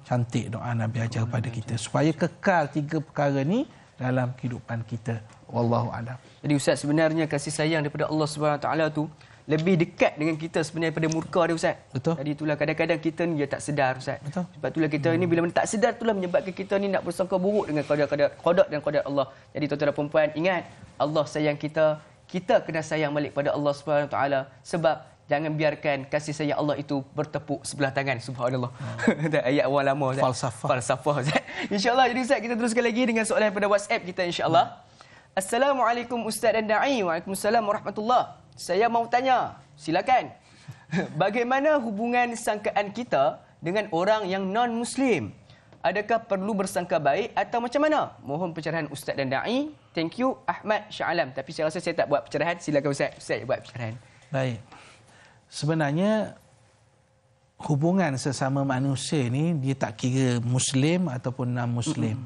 Cantik doa Nabi ajar kepada kita supaya kekal tiga perkara ni dalam kehidupan kita. Wallahu a'lam. Jadi Ustaz sebenarnya kasih sayang daripada Allah Subhanahu Taala tu lebih dekat dengan kita sebenarnya daripada murka dia Ustaz. Betul. Jadi itulah kadang-kadang kita ni dia tak sedar Ustaz. Betul. Sebab itulah kita ni bila mana tak sedar itulah menyebabkan kita ni nak bersangka buruk dengan qada-qada qada dan qadar Allah. Jadi tuan-tuan dan puan ingat Allah sayang kita, kita kena sayang balik pada Allah Subhanahu Taala sebab Jangan biarkan kasih sayang Allah itu bertepuk sebelah tangan. Subhanallah. *laughs* Oh. Ayat orang lama. Ustaz. Falsafah. Falsafah. Ustaz. *laughs* InsyaAllah. Jadi Ustaz, kita teruskan lagi dengan soalan pada WhatsApp kita insyaAllah. Assalamualaikum Ustaz dan Da'i. Waalaikumsalam warahmatullahi Saya mau tanya. Silakan. *laughs* Bagaimana hubungan sangkaan kita dengan orang yang non-Muslim? Adakah perlu bersangka baik atau macam mana? Mohon pencerahan Ustaz dan Da'i. Thank you Ahmad Shah Alam. Tapi saya rasa saya tak buat pencerahan. Silakan Ustaz. Ustaz buat pencerahan. Baik. Sebenarnya hubungan sesama manusia ni dia tak kira muslim ataupun non muslim.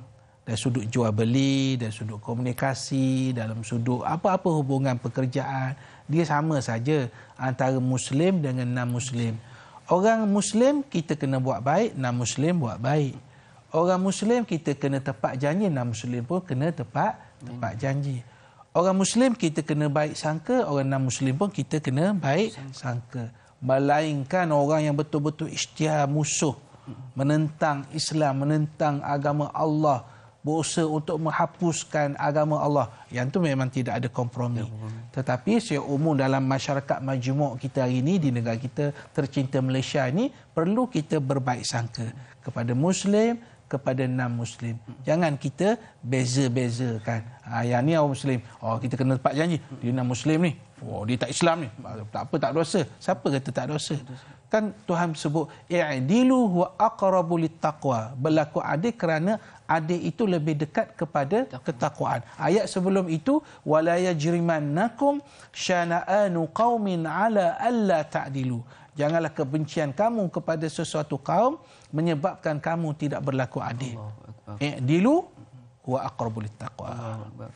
Dari sudut jual beli, dari sudut komunikasi, dalam sudut apa-apa hubungan pekerjaan, dia sama saja antara muslim dengan non muslim. Orang muslim kita kena buat baik, non muslim buat baik. Orang muslim kita kena tepat janji, non muslim pun kena tepat tepat janji. Orang Muslim kita kena baik sangka, orang non-Muslim pun kita kena baik sangka. Melainkan orang yang betul-betul isytihar musuh, menentang Islam, menentang agama Allah, berusaha untuk menghapuskan agama Allah. Yang tu memang tidak ada kompromi. Tetapi secara umum dalam masyarakat majmuk kita hari ini, di negara kita tercinta Malaysia ini, perlu kita berbaik sangka kepada Muslim, kepada non-Muslim. Jangan kita beza-bezakan. Ha, yang ni orang Muslim. Oh, kita kena tepat janji. Dia non-Muslim ni. Oh, dia tak Islam ni. Tak apa, tak dosa. Siapa kata tak dosa? Kan Tuhan sebut, I'dilu wa aqrabu taqwa. Berlaku adil kerana adil itu lebih dekat kepada ketakwaan. Ayat sebelum itu, wala yajrimannakum syana'anu qaumin ala alla ta'dilu. Janganlah kebencian kamu kepada sesuatu kaum menyebabkan kamu tidak berlaku adil. i'dilu wa aqrabu littaqwa.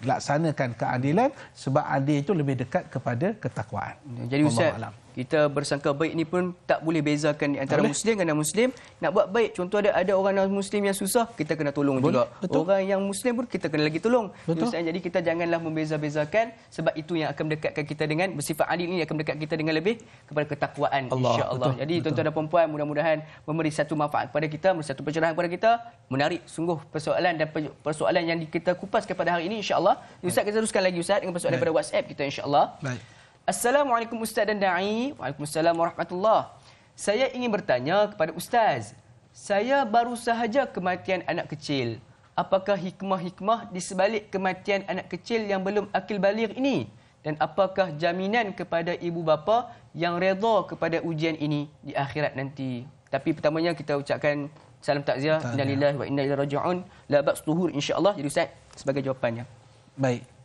Laksanakan keadilan sebab adil itu lebih dekat kepada ketakwaan. Jadi Ustaz, kita bersangka baik ni pun tak boleh bezakan antara boleh. muslim dengan muslim nak buat baik contoh ada ada orang non muslim yang susah kita kena tolong boleh. juga. Betul. orang yang muslim pun kita kena lagi tolong. Betul. jadi kita janganlah membeza-bezakan sebab itu yang akan mendekatkan kita dengan bersifat adil ini akan mendekat kita dengan lebih kepada ketakwaan insya-Allah. jadi tuan-tuan dan puan mudah-mudahan memberi satu manfaat kepada kita memberi satu pencerahan kepada kita. Menarik sungguh persoalan dan persoalan yang kita kupas kepada hari ini insya-Allah. Ustaz kita teruskan lagi ustaz dengan persoalan daripada WhatsApp kita insya-Allah. Baik Assalamualaikum Ustaz dan Da'i. Waalaikumsalam warahmatullahi Saya ingin bertanya kepada Ustaz. Saya baru sahaja kematian anak kecil. Apakah hikmah-hikmah di sebalik kematian anak kecil yang belum akil baligh ini? Dan apakah jaminan kepada ibu bapa yang redha kepada ujian ini di akhirat nanti? Tapi pertamanya kita ucapkan salam takziah. Innalillahi wa inna ilaihi raji'un. La tuhur insya-Allah. Jadi Ustaz sebagai jawapannya. Baik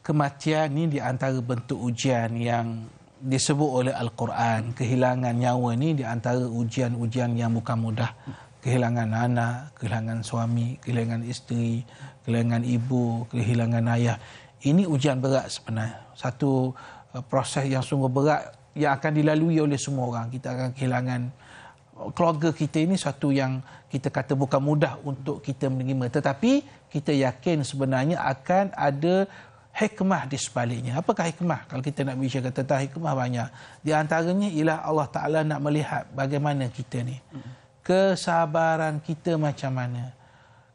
kematian ini di antara bentuk ujian yang disebut oleh Al-Quran. Kehilangan nyawa ini di antara ujian-ujian yang bukan mudah. Kehilangan anak, kehilangan suami, kehilangan isteri, kehilangan ibu, kehilangan ayah. Ini ujian berat sebenarnya. Satu uh, proses yang sungguh berat yang akan dilalui oleh semua orang. Kita akan kehilangan keluarga kita ini satu yang kita kata bukan mudah untuk kita menerima. Tetapi kita yakin sebenarnya akan ada hikmah di sebaliknya. Apakah hikmah? Kalau kita nak bicara tentang hikmah banyak. Di antaranya ialah Allah Ta'ala nak melihat bagaimana kita ni. Kesabaran kita macam mana.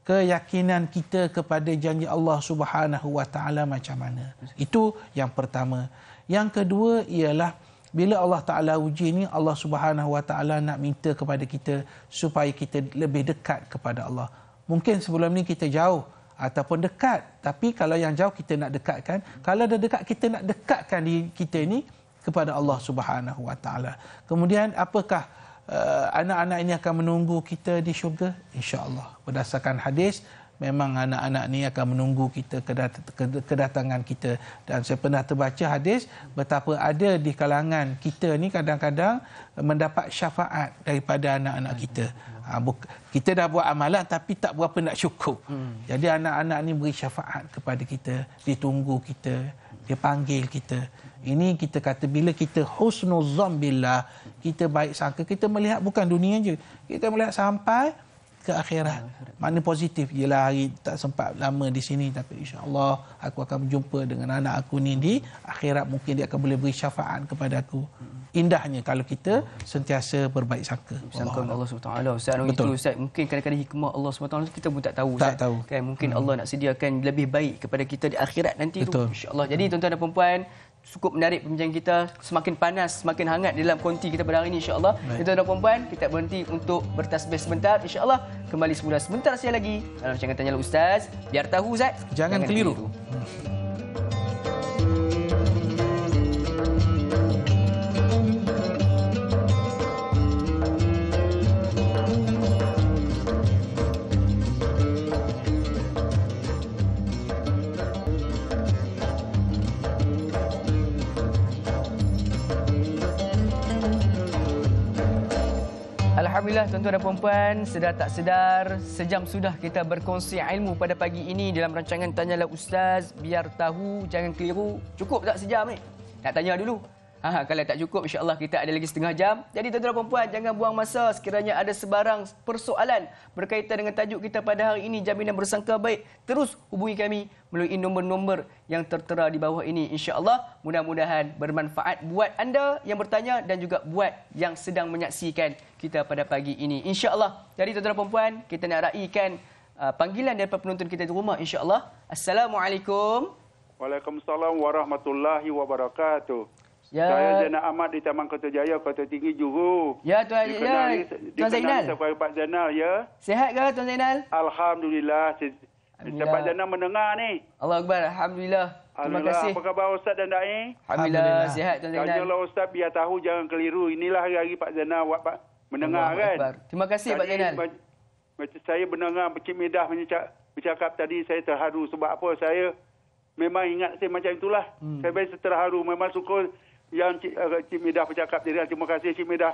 Keyakinan kita kepada janji Allah Subhanahu Wa Ta'ala macam mana. Itu yang pertama. Yang kedua ialah bila Allah Ta'ala uji ni, Allah Subhanahu Wa Ta'ala nak minta kepada kita supaya kita lebih dekat kepada Allah. Mungkin sebelum ni kita jauh ataupun dekat. Tapi kalau yang jauh kita nak dekatkan kalau dah dekat kita nak dekatkan di kita ini kepada Allah Subhanahu Wa Taala. Kemudian apakah uh, anak-anak ini akan menunggu kita di syurga? insya-Allah. Berdasarkan hadis memang anak-anak ni akan menunggu kita kedatangan kita. Dan saya pernah terbaca hadis betapa ada di kalangan kita ni kadang-kadang mendapat syafaat daripada anak-anak kita ha, kita dah buat amalan tapi tak berapa nak cukup hmm. jadi anak-anak ni beri syafaat kepada kita ditunggu kita dia panggil kita ini kita kata bila kita husnuzam billah kita baik sangka kita melihat bukan dunia je kita melihat sampai ke akhirat. Mana positif ialah hari tak sempat lama di sini tapi insya-Allah aku akan berjumpa dengan anak aku ni di akhirat mungkin dia akan boleh beri syafaat kepada aku. Indahnya kalau kita sentiasa berbaik sangka. Sangka Allah, Allah SWT. Ustaz, Betul. Itu, Ustaz, mungkin kadang-kadang hikmah Allah SWT kita pun tak tahu. Tak Ustaz. tahu. Kan, mungkin hmm. Allah nak sediakan lebih baik kepada kita di akhirat nanti Betul. tu. InsyaAllah. Jadi tuan-tuan dan perempuan, cukup menarik perbincangan kita semakin panas semakin hangat dalam konti kita pada hari ini insyaallah kita dan puan kita berhenti untuk bertasbih sebentar insyaallah kembali semula sebentar saja lagi dalam rancangan tanya ustaz biar tahu ustaz jangan, jangan keliru, keliru. Hmm. Alhamdulillah tuan-tuan dan puan-puan, sedar tak sedar, sejam sudah kita berkongsi ilmu pada pagi ini dalam rancangan Tanyalah Ustaz, biar tahu, jangan keliru. Cukup tak sejam ni? Nak tanya dulu. Ha, kalau tak cukup, insyaAllah kita ada lagi setengah jam. Jadi tuan-tuan dan puan-puan, jangan buang masa sekiranya ada sebarang persoalan berkaitan dengan tajuk kita pada hari ini, jaminan bersangka baik. Terus hubungi kami melalui nombor-nombor yang tertera di bawah ini. InsyaAllah, mudah-mudahan bermanfaat buat anda yang bertanya dan juga buat yang sedang menyaksikan kita pada pagi ini. InsyaAllah. Jadi tuan-tuan dan puan-puan, kita nak raikan uh, panggilan daripada penonton kita di rumah. InsyaAllah. Assalamualaikum. Waalaikumsalam warahmatullahi wabarakatuh. Ya. Saya Zainal Ahmad di Taman Kota Jaya, Kota Tinggi Juhu. Ya, Tuan, ya. Tuan Zainal. Dikenali Pak Zainal, ya. Sehat ke Tuan Zainal? Alhamdulillah. Alhamdulillah. Pak Zainal mendengar ni. Allah Akbar. Alhamdulillah. Terima kasih. Apa khabar Ustaz dan Da'i? Alhamdulillah. Alhamdulillah. Sihat Tuan Zainal. Tanyalah Ustaz biar tahu jangan keliru. Inilah hari-hari Pak Zainal buat Pak mendengar Allah kan. Akbar. Terima kasih tadi, Pak Zainal. Macam saya mendengar Cik Medah bercakap tadi, saya terharu. Sebab apa? Saya memang ingat saya macam itulah. Hmm. Saya biasa terharu. Memang suka yang Cik, uh, Cik Medah bercakap tadi. Terima kasih Cik Medah.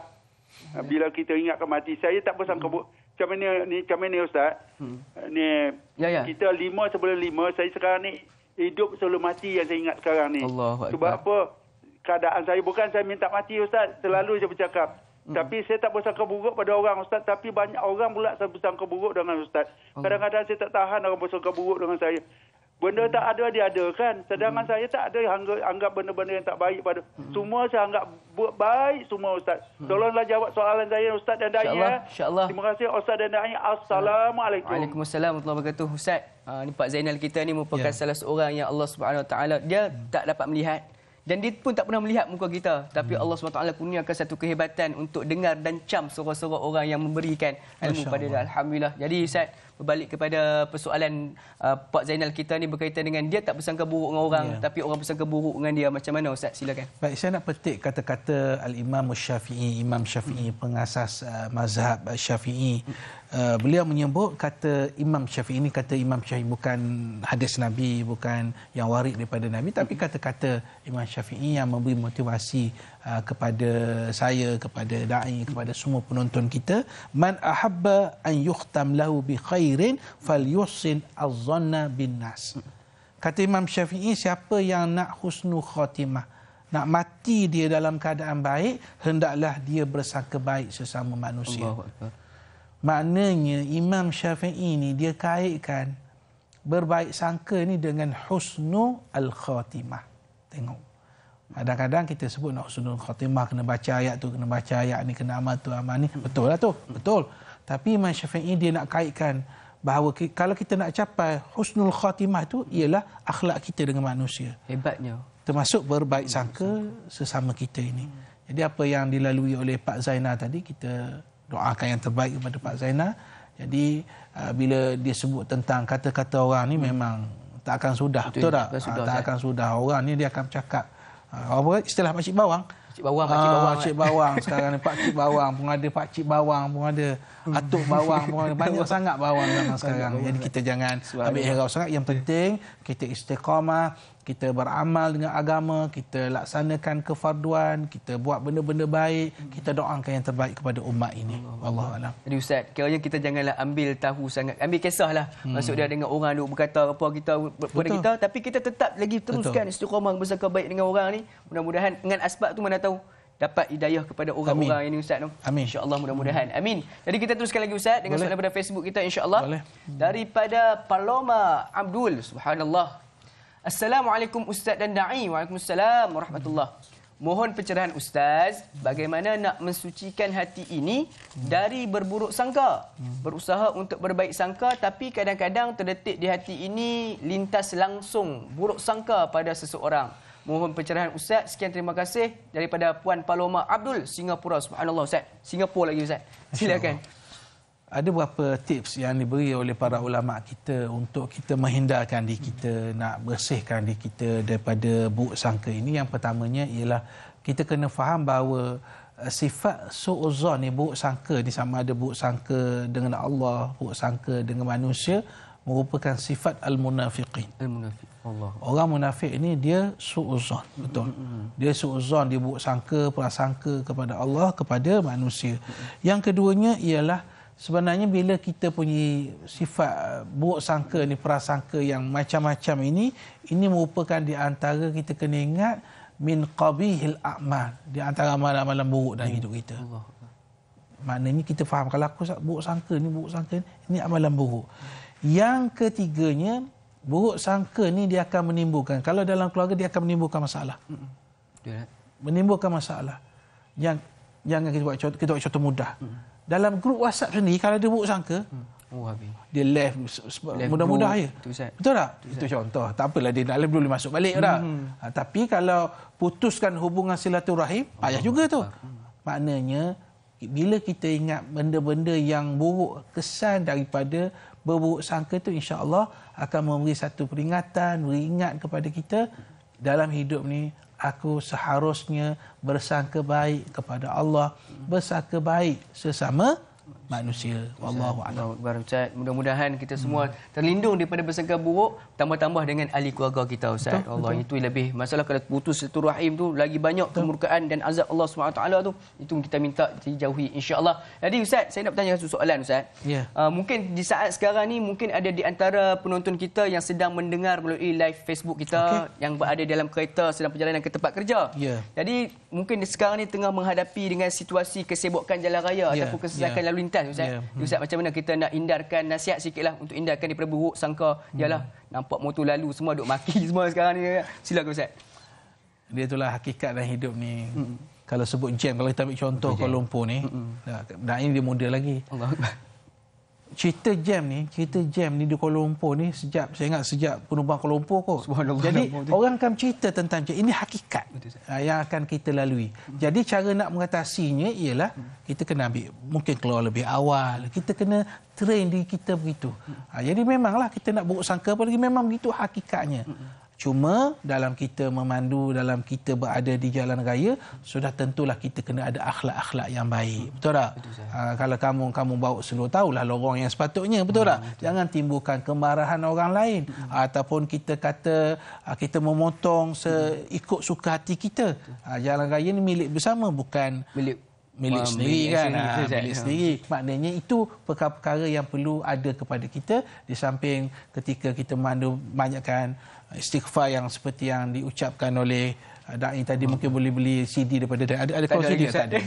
Uh, bila kita ingatkan mati. Saya tak bersangka. Hmm. macam ni, ni, macam ni Ustaz. Hmm. Ni, Ya, ya. kita lima sebelum lima, saya sekarang ni hidup sebelum mati yang saya ingat sekarang ni. Allahu Sebab apa? Keadaan saya, bukan saya minta mati Ustaz. Selalu je bercakap. Hmm. Tapi saya tak bersangka buruk pada orang Ustaz. Tapi banyak orang pula saya bersangka buruk dengan Ustaz. Kadang-kadang saya tak tahan orang bersangka buruk dengan saya. Benda tak ada dia ada kan. Sedangkan saya tak ada yang anggap, anggap benda-benda yang tak baik pada. Semua saya anggap buat baik semua Ustaz. Tolonglah jawab soalan saya Ustaz dan Dai. InsyaAllah, ya. insyaAllah. Terima kasih Ustaz dan Dai. Assalamualaikum. Waalaikumsalam warahmatullahi wabarakatuh. Ustaz, uh, ni Pak Zainal kita ni merupakan Ya. salah seorang yang Allah Subhanahu Wa Taala dia tak dapat melihat dan dia pun tak pernah melihat muka kita tapi Allah Subhanahu Wa Taala kurniakan satu kehebatan untuk dengar dan cam suara-suara orang yang memberikan ilmu pada dia alhamdulillah. Jadi Ustaz berbalik kepada persoalan uh, Pak Zainal kita ni berkaitan dengan dia tak bersangka buruk dengan orang Ya. tapi orang bersangka buruk dengan dia macam mana Ustaz silakan. Baik, saya nak petik kata-kata Al-Imam Syafi'i, Imam Syafi'i, pengasas uh, mazhab Syafi'i. Uh, beliau menyebut kata Imam Syafi'i ini kata Imam Syafi'i bukan hadis Nabi, bukan yang warid daripada Nabi, tapi kata-kata Imam Syafi'i yang memberi motivasi uh, kepada saya, kepada da'i, kepada semua penonton kita. Man ahabba an yukhtam lahu bi khairin falyuhsin az-zanna bin nas. Kata Imam Syafi'i, siapa yang nak husnul khatimah, nak mati dia dalam keadaan baik, hendaklah dia bersangka baik sesama manusia. Akbar. Maknanya Imam Syafi'i ni dia kaitkan berbaik sangka ni dengan husnul al-khatimah. Tengok. Kadang-kadang kita sebut nak husnul khatimah kena baca ayat tu, kena baca ayat ni, kena amal tu, amal ni. Betul lah tu. Betul. Tapi Imam Syafi'i dia nak kaitkan bahawa kalau kita nak capai husnul khatimah tu ialah akhlak kita dengan manusia Hebatnya. termasuk berbaik sangka sesama kita ini. Jadi apa yang dilalui oleh Pak Zainal tadi kita doakan yang terbaik kepada Pak Zainal. Jadi uh, bila dia sebut tentang kata-kata orang ni memang tak akan sudah, Betul, betul, tak? tak sudah, Ah, tak akan sudah. Orang ni dia akan bercakap uh, apa istilah pakcik bawang. Cik bawang, pakcik Ah, bawang. Pakcik bawang sekarang ni pakcik bawang pun ada pakcik bawang pun ada atuk bawang banyak *laughs* sangat bawang zaman sekarang. Jadi kita jangan ambil hirau sangat. Yang penting kita istiqamah, kita beramal dengan agama, kita laksanakan kefarduan, kita buat benda-benda baik, kita doakan yang terbaik kepada umat ini. Wallahu alam. Jadi Ustaz, kiranya kita janganlah ambil tahu sangat. Ambil kisah lah. Hmm. Maksud dia dengan orang duk berkata apa kita Betul. kita. Tapi kita tetap lagi teruskan istiqamah bersangka baik dengan orang ni. Mudah-mudahan dengan asbab tu mana tahu dapat hidayah kepada orang-orang ini Ustaz tu. Amin. InsyaAllah mudah-mudahan. Amin. Jadi kita teruskan lagi Ustaz dengan Boleh. soalan daripada Facebook kita insyaAllah. Boleh. Daripada Paloma Abdul. Subhanallah. Assalamualaikum Ustaz dan Da'i. Waalaikumsalam warahmatullahi Mohon pencerahan Ustaz, bagaimana nak mensucikan hati ini dari berburuk sangka. Berusaha untuk berbaik sangka tapi kadang-kadang terdetik di hati ini lintas langsung buruk sangka pada seseorang. Mohon pencerahan Ustaz. Sekian terima kasih daripada Puan Paloma Abdul, Singapura. Subhanallah Ustaz. Singapura lagi Ustaz. Silakan. Ada beberapa tips yang diberi oleh para ulama kita untuk kita menghindarkan diri kita, nak bersihkan diri kita daripada buruk sangka ini. Yang pertamanya ialah kita kena faham bahawa uh, sifat su'uzon ni, buruk sangka ni sama ada buruk sangka dengan Allah, buruk sangka dengan manusia merupakan sifat al-munafiqin. Al-Munafiq. Allah. Orang munafik ni dia suuzon, betul. Dia suuzon, dia buruk sangka, prasangka kepada Allah, kepada manusia. Yang keduanya ialah sebenarnya bila kita punya sifat buruk sangka ni, prasangka yang macam-macam ini, ini merupakan di antara kita kena ingat min qabihil a'mal, di antara amalan-amalan buruk dalam hidup kita. Allah. Maknanya kita faham kalau aku buruk sangka ni, buruk sangka ni, ini amalan buruk. Yang ketiganya, buruk sangka ni dia akan menimbulkan, kalau dalam keluarga dia akan menimbulkan masalah. Menimbulkan masalah. Yang jangan kita buat contoh, kita buat contoh mudah. Dalam grup WhatsApp sendiri kalau ada buruk sangka, Oh habis. dia left, Left mudah-mudah je. Itu, Ustaz. Betul tak? Itu contoh. Tak apalah dia nak live dulu masuk balik dah. Ha, tapi kalau putuskan hubungan silaturahim, payah juga tu. Maknanya bila kita ingat benda-benda yang buruk kesan daripada berburuk sangka tu insya-Allah akan memberi satu peringatan, ingat kepada kita dalam hidup ni aku seharusnya bersangka baik kepada Allah, bersangka baik sesama manusia. Wallahu a'lam. Ustaz. Mudah-mudahan kita semua terlindung daripada bersangka buruk tambah-tambah dengan ahli keluarga kita Ustaz. Betul, Allah betul. itu lebih masalah kalau putus silaturahim tu lagi banyak betul. kemurkaan dan azab Allah SWT tu itu kita minta dijauhi insya-Allah. Jadi Ustaz, saya nak bertanya satu soalan Ustaz. Ya. Uh, mungkin di saat sekarang ni mungkin ada di antara penonton kita yang sedang mendengar melalui live Facebook kita okay. yang berada dalam kereta sedang perjalanan ke tempat kerja. Ya. Jadi mungkin sekarang ni tengah menghadapi dengan situasi kesibukan jalan raya Ya, ataupun kesesakan ya. lalu lintas Ustaz. Ya, Yeah. Ustaz macam mana kita nak hindarkan nasihat sikitlah untuk hindarkan daripada buruk sangka yalah nampak motor lalu semua duk maki *laughs* semua sekarang ni. Silakan Ustaz. Dia itulah hakikat dalam hidup ni. Kalau sebut jam, kalau kita ambil contoh Kuala Lumpur ni, dah, dah ini dia muda lagi. Allah. Cerita jam ni, cerita jam ni di Kuala Lumpur ni sejak saya ingat sejak penumpang Kuala Lumpur kot. Subhanallah. Jadi orang akan cerita tentang jam. Ini hakikat yang akan kita lalui. Jadi cara nak mengatasinya ialah kita kena ambil mungkin keluar lebih awal. Kita kena train diri kita begitu. Ah, jadi memanglah kita nak buruk sangka apa lagi memang begitu hakikatnya. Cuma dalam kita memandu, dalam kita berada di jalan raya, sudah tentulah kita kena ada akhlak-akhlak yang baik. Betul tak? Betul, ha, kalau kamu kamu bawa slow, tahulah lorong yang sepatutnya. Betul tak? Betul. Jangan timbulkan kemarahan orang lain. Ataupun kita kata ha, kita memotong seikut suka hati kita. Ha, jalan raya ni milik bersama, bukan Milik milik Ah, sendiri milik kan sendiri, ha, milik Ya. sendiri maknanya itu perkara-perkara yang perlu ada kepada kita di samping ketika kita memandu banyakkan istighfar yang seperti yang diucapkan oleh uh, dai tadi mungkin boleh beli CD daripada ada ada Hmm. Tak kau ada CD tak ada?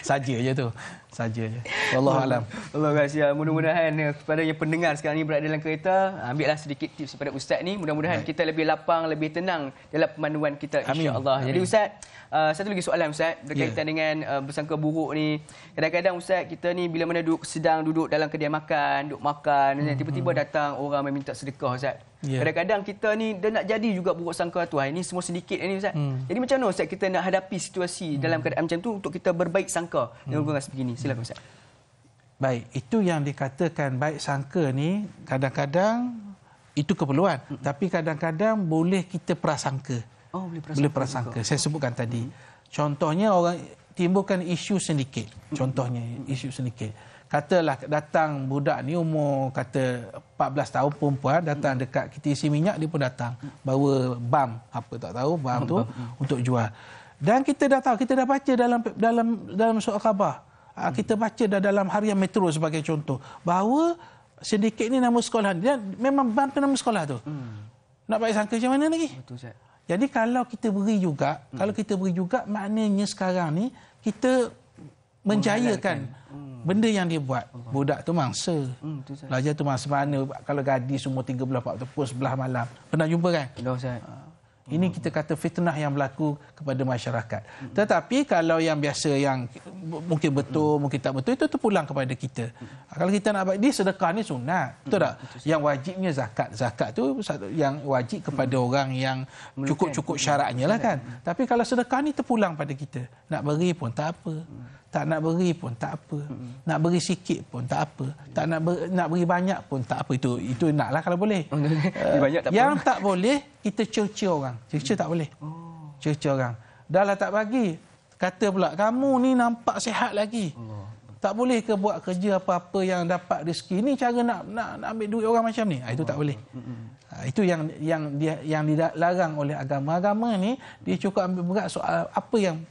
Saja je tu saja je wallahu alam Allah rahsia. Mudah-mudahan eh, kepada yang pendengar sekarang ni berada dalam kereta, ambillah sedikit tips daripada Ustaz ni. Mudah-mudahan kita lebih lapang, lebih tenang dalam pemanduan kita insya-Allah. Jadi. Ustaz, uh, satu lagi soalan Ustaz berkaitan Ya. dengan uh, bersangka buruk ni. Kadang-kadang Ustaz kita ni bila mana duduk sedang duduk dalam kedai makan, duduk makan, hmm. tiba-tiba datang orang meminta sedekah Ustaz. Ya. Kadang-kadang kita ni dah nak jadi juga buruk sangka tu. Ini semua sedikit ni Ustaz. Hmm. Jadi macam mana Ustaz kita nak hadapi situasi dalam keadaan macam tu untuk kita berbaik sangka dengan Hmm. orang sebegini? Silakan Ustaz. Baik, itu yang dikatakan baik sangka ni kadang-kadang itu keperluan, Hmm. tapi kadang-kadang boleh kita prasangka. Oh, boleh prasangka. Boleh prasangka. Saya sebutkan tadi. Contohnya orang timbulkan isu sedikit. Contohnya isu sedikit. Katalah datang budak ni umur kata 14 tahun perempuan datang dekat kita isi minyak dia pun datang bawa bam apa tak tahu bam tu untuk jual. Dan kita dah tahu kita dah baca dalam dalam dalam surat khabar. Ah, Kita baca dah dalam harian Metro sebagai contoh bahawa sedikit ni nama sekolah dia memang bam tu nama sekolah tu. Nak baik sangka macam mana lagi? Betul Ustaz. Jadi kalau kita beri juga, hmm. kalau kita beri juga maknanya sekarang ni kita menjayakan hmm. benda yang dia buat. Allah. Budak tu mangsa. Hmm. Pelajar tu mangsa mana kalau gadis umur 13 14 pun sebelah malam. Pernah jumpa kan? Betul Ustaz. Ini kita kata fitnah yang berlaku kepada masyarakat. Tetapi kalau yang biasa yang mungkin betul, mungkin tak betul itu terpulang kepada kita. Kalau kita nak dia sedekah ni sunat. Betul tak? Yang wajibnya zakat. Zakat tu yang wajib kepada orang yang cukup-cukup syaratnya lah kan. Tapi kalau sedekah ni terpulang pada kita. Nak beri pun tak apa. Tak nak beri pun tak apa. Nak beri sikit pun tak apa. Tak nak ber, nak beri banyak pun tak apa. Itu itu naklah kalau boleh. *laughs* Banyak tak apa. yang tak boleh kita cerca orang. Cerca tak boleh. Oh. Cerca orang. Dah lah tak bagi. Kata pula kamu ni nampak sihat lagi. Tak boleh ke buat kerja apa-apa yang dapat rezeki. Ni cara nak nak, nak ambil duit orang macam ni. Ha, itu tak boleh. Ha, itu yang yang dia yang dilarang oleh agama. Agama ni dia cukup ambil berat soal apa yang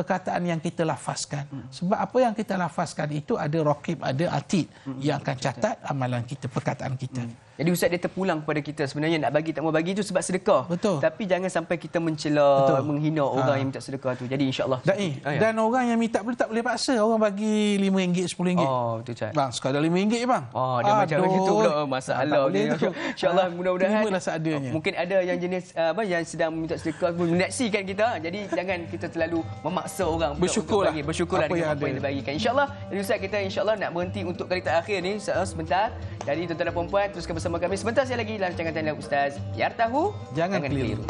perkataan yang kita lafazkan. Sebab apa yang kita lafazkan itu ada rokib, ada atid yang akan catat amalan kita, perkataan kita. Jadi Ustaz dia terpulang kepada kita sebenarnya nak bagi tak mau bagi itu sebab sedekah. Betul. Tapi jangan sampai kita mencela, Betul. menghina orang Ha. yang minta sedekah tu. Jadi insya-Allah. Dan, eh, Ah, ya. dan orang yang minta boleh tak boleh paksa orang bagi RM5, RM10. Oh, betul Ustaz. Bang, sekadar RM5 je bang. Oh, dia macam begitu pula masalah. Dia. tu. InsyaAllah Ah, mudah-mudahan seadanya. mungkin ada yang jenis uh, apa yang sedang minta sedekah pun menyaksikan kita. Jadi jangan kita terlalu memaksa orang untuk- Bersyukurlah untuk bagi. Bersyukurlah apa dengan yang apa yang dibagikan. InsyaAllah. Jadi Ustaz kita insyaAllah nak berhenti untuk kali terakhir ni se- sebentar. Jadi tuan-tuan dan puan teruskan bersama kami sebentar saya lagi dalam rancangan tanya Ustaz. Biar tahu Jangan keliru.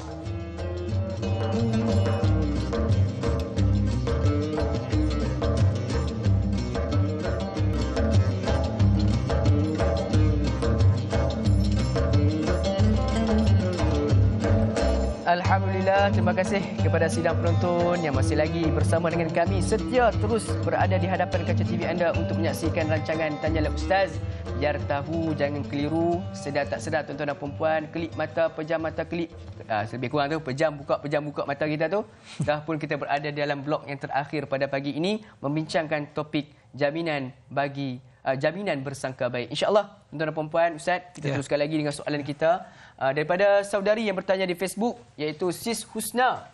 Alhamdulillah, terima kasih kepada sidang penonton yang masih lagi bersama dengan kami setia terus berada di hadapan kaca TV anda untuk menyaksikan rancangan Tanyalah Ustaz. Biar tahu, jangan keliru, sedar tak sedar tuan-tuan dan perempuan, kelip mata, pejam mata, kelip. Ah, lebih kurang tu, pejam buka, pejam buka mata kita tu. Dah pun kita berada dalam blok yang terakhir pada pagi ini membincangkan topik jaminan bagi uh, jaminan bersangka baik. InsyaAllah, tuan-tuan dan perempuan, Ustaz, kita yeah. teruskan lagi dengan soalan kita. Uh, daripada saudari yang bertanya di Facebook, iaitu Sis Husna.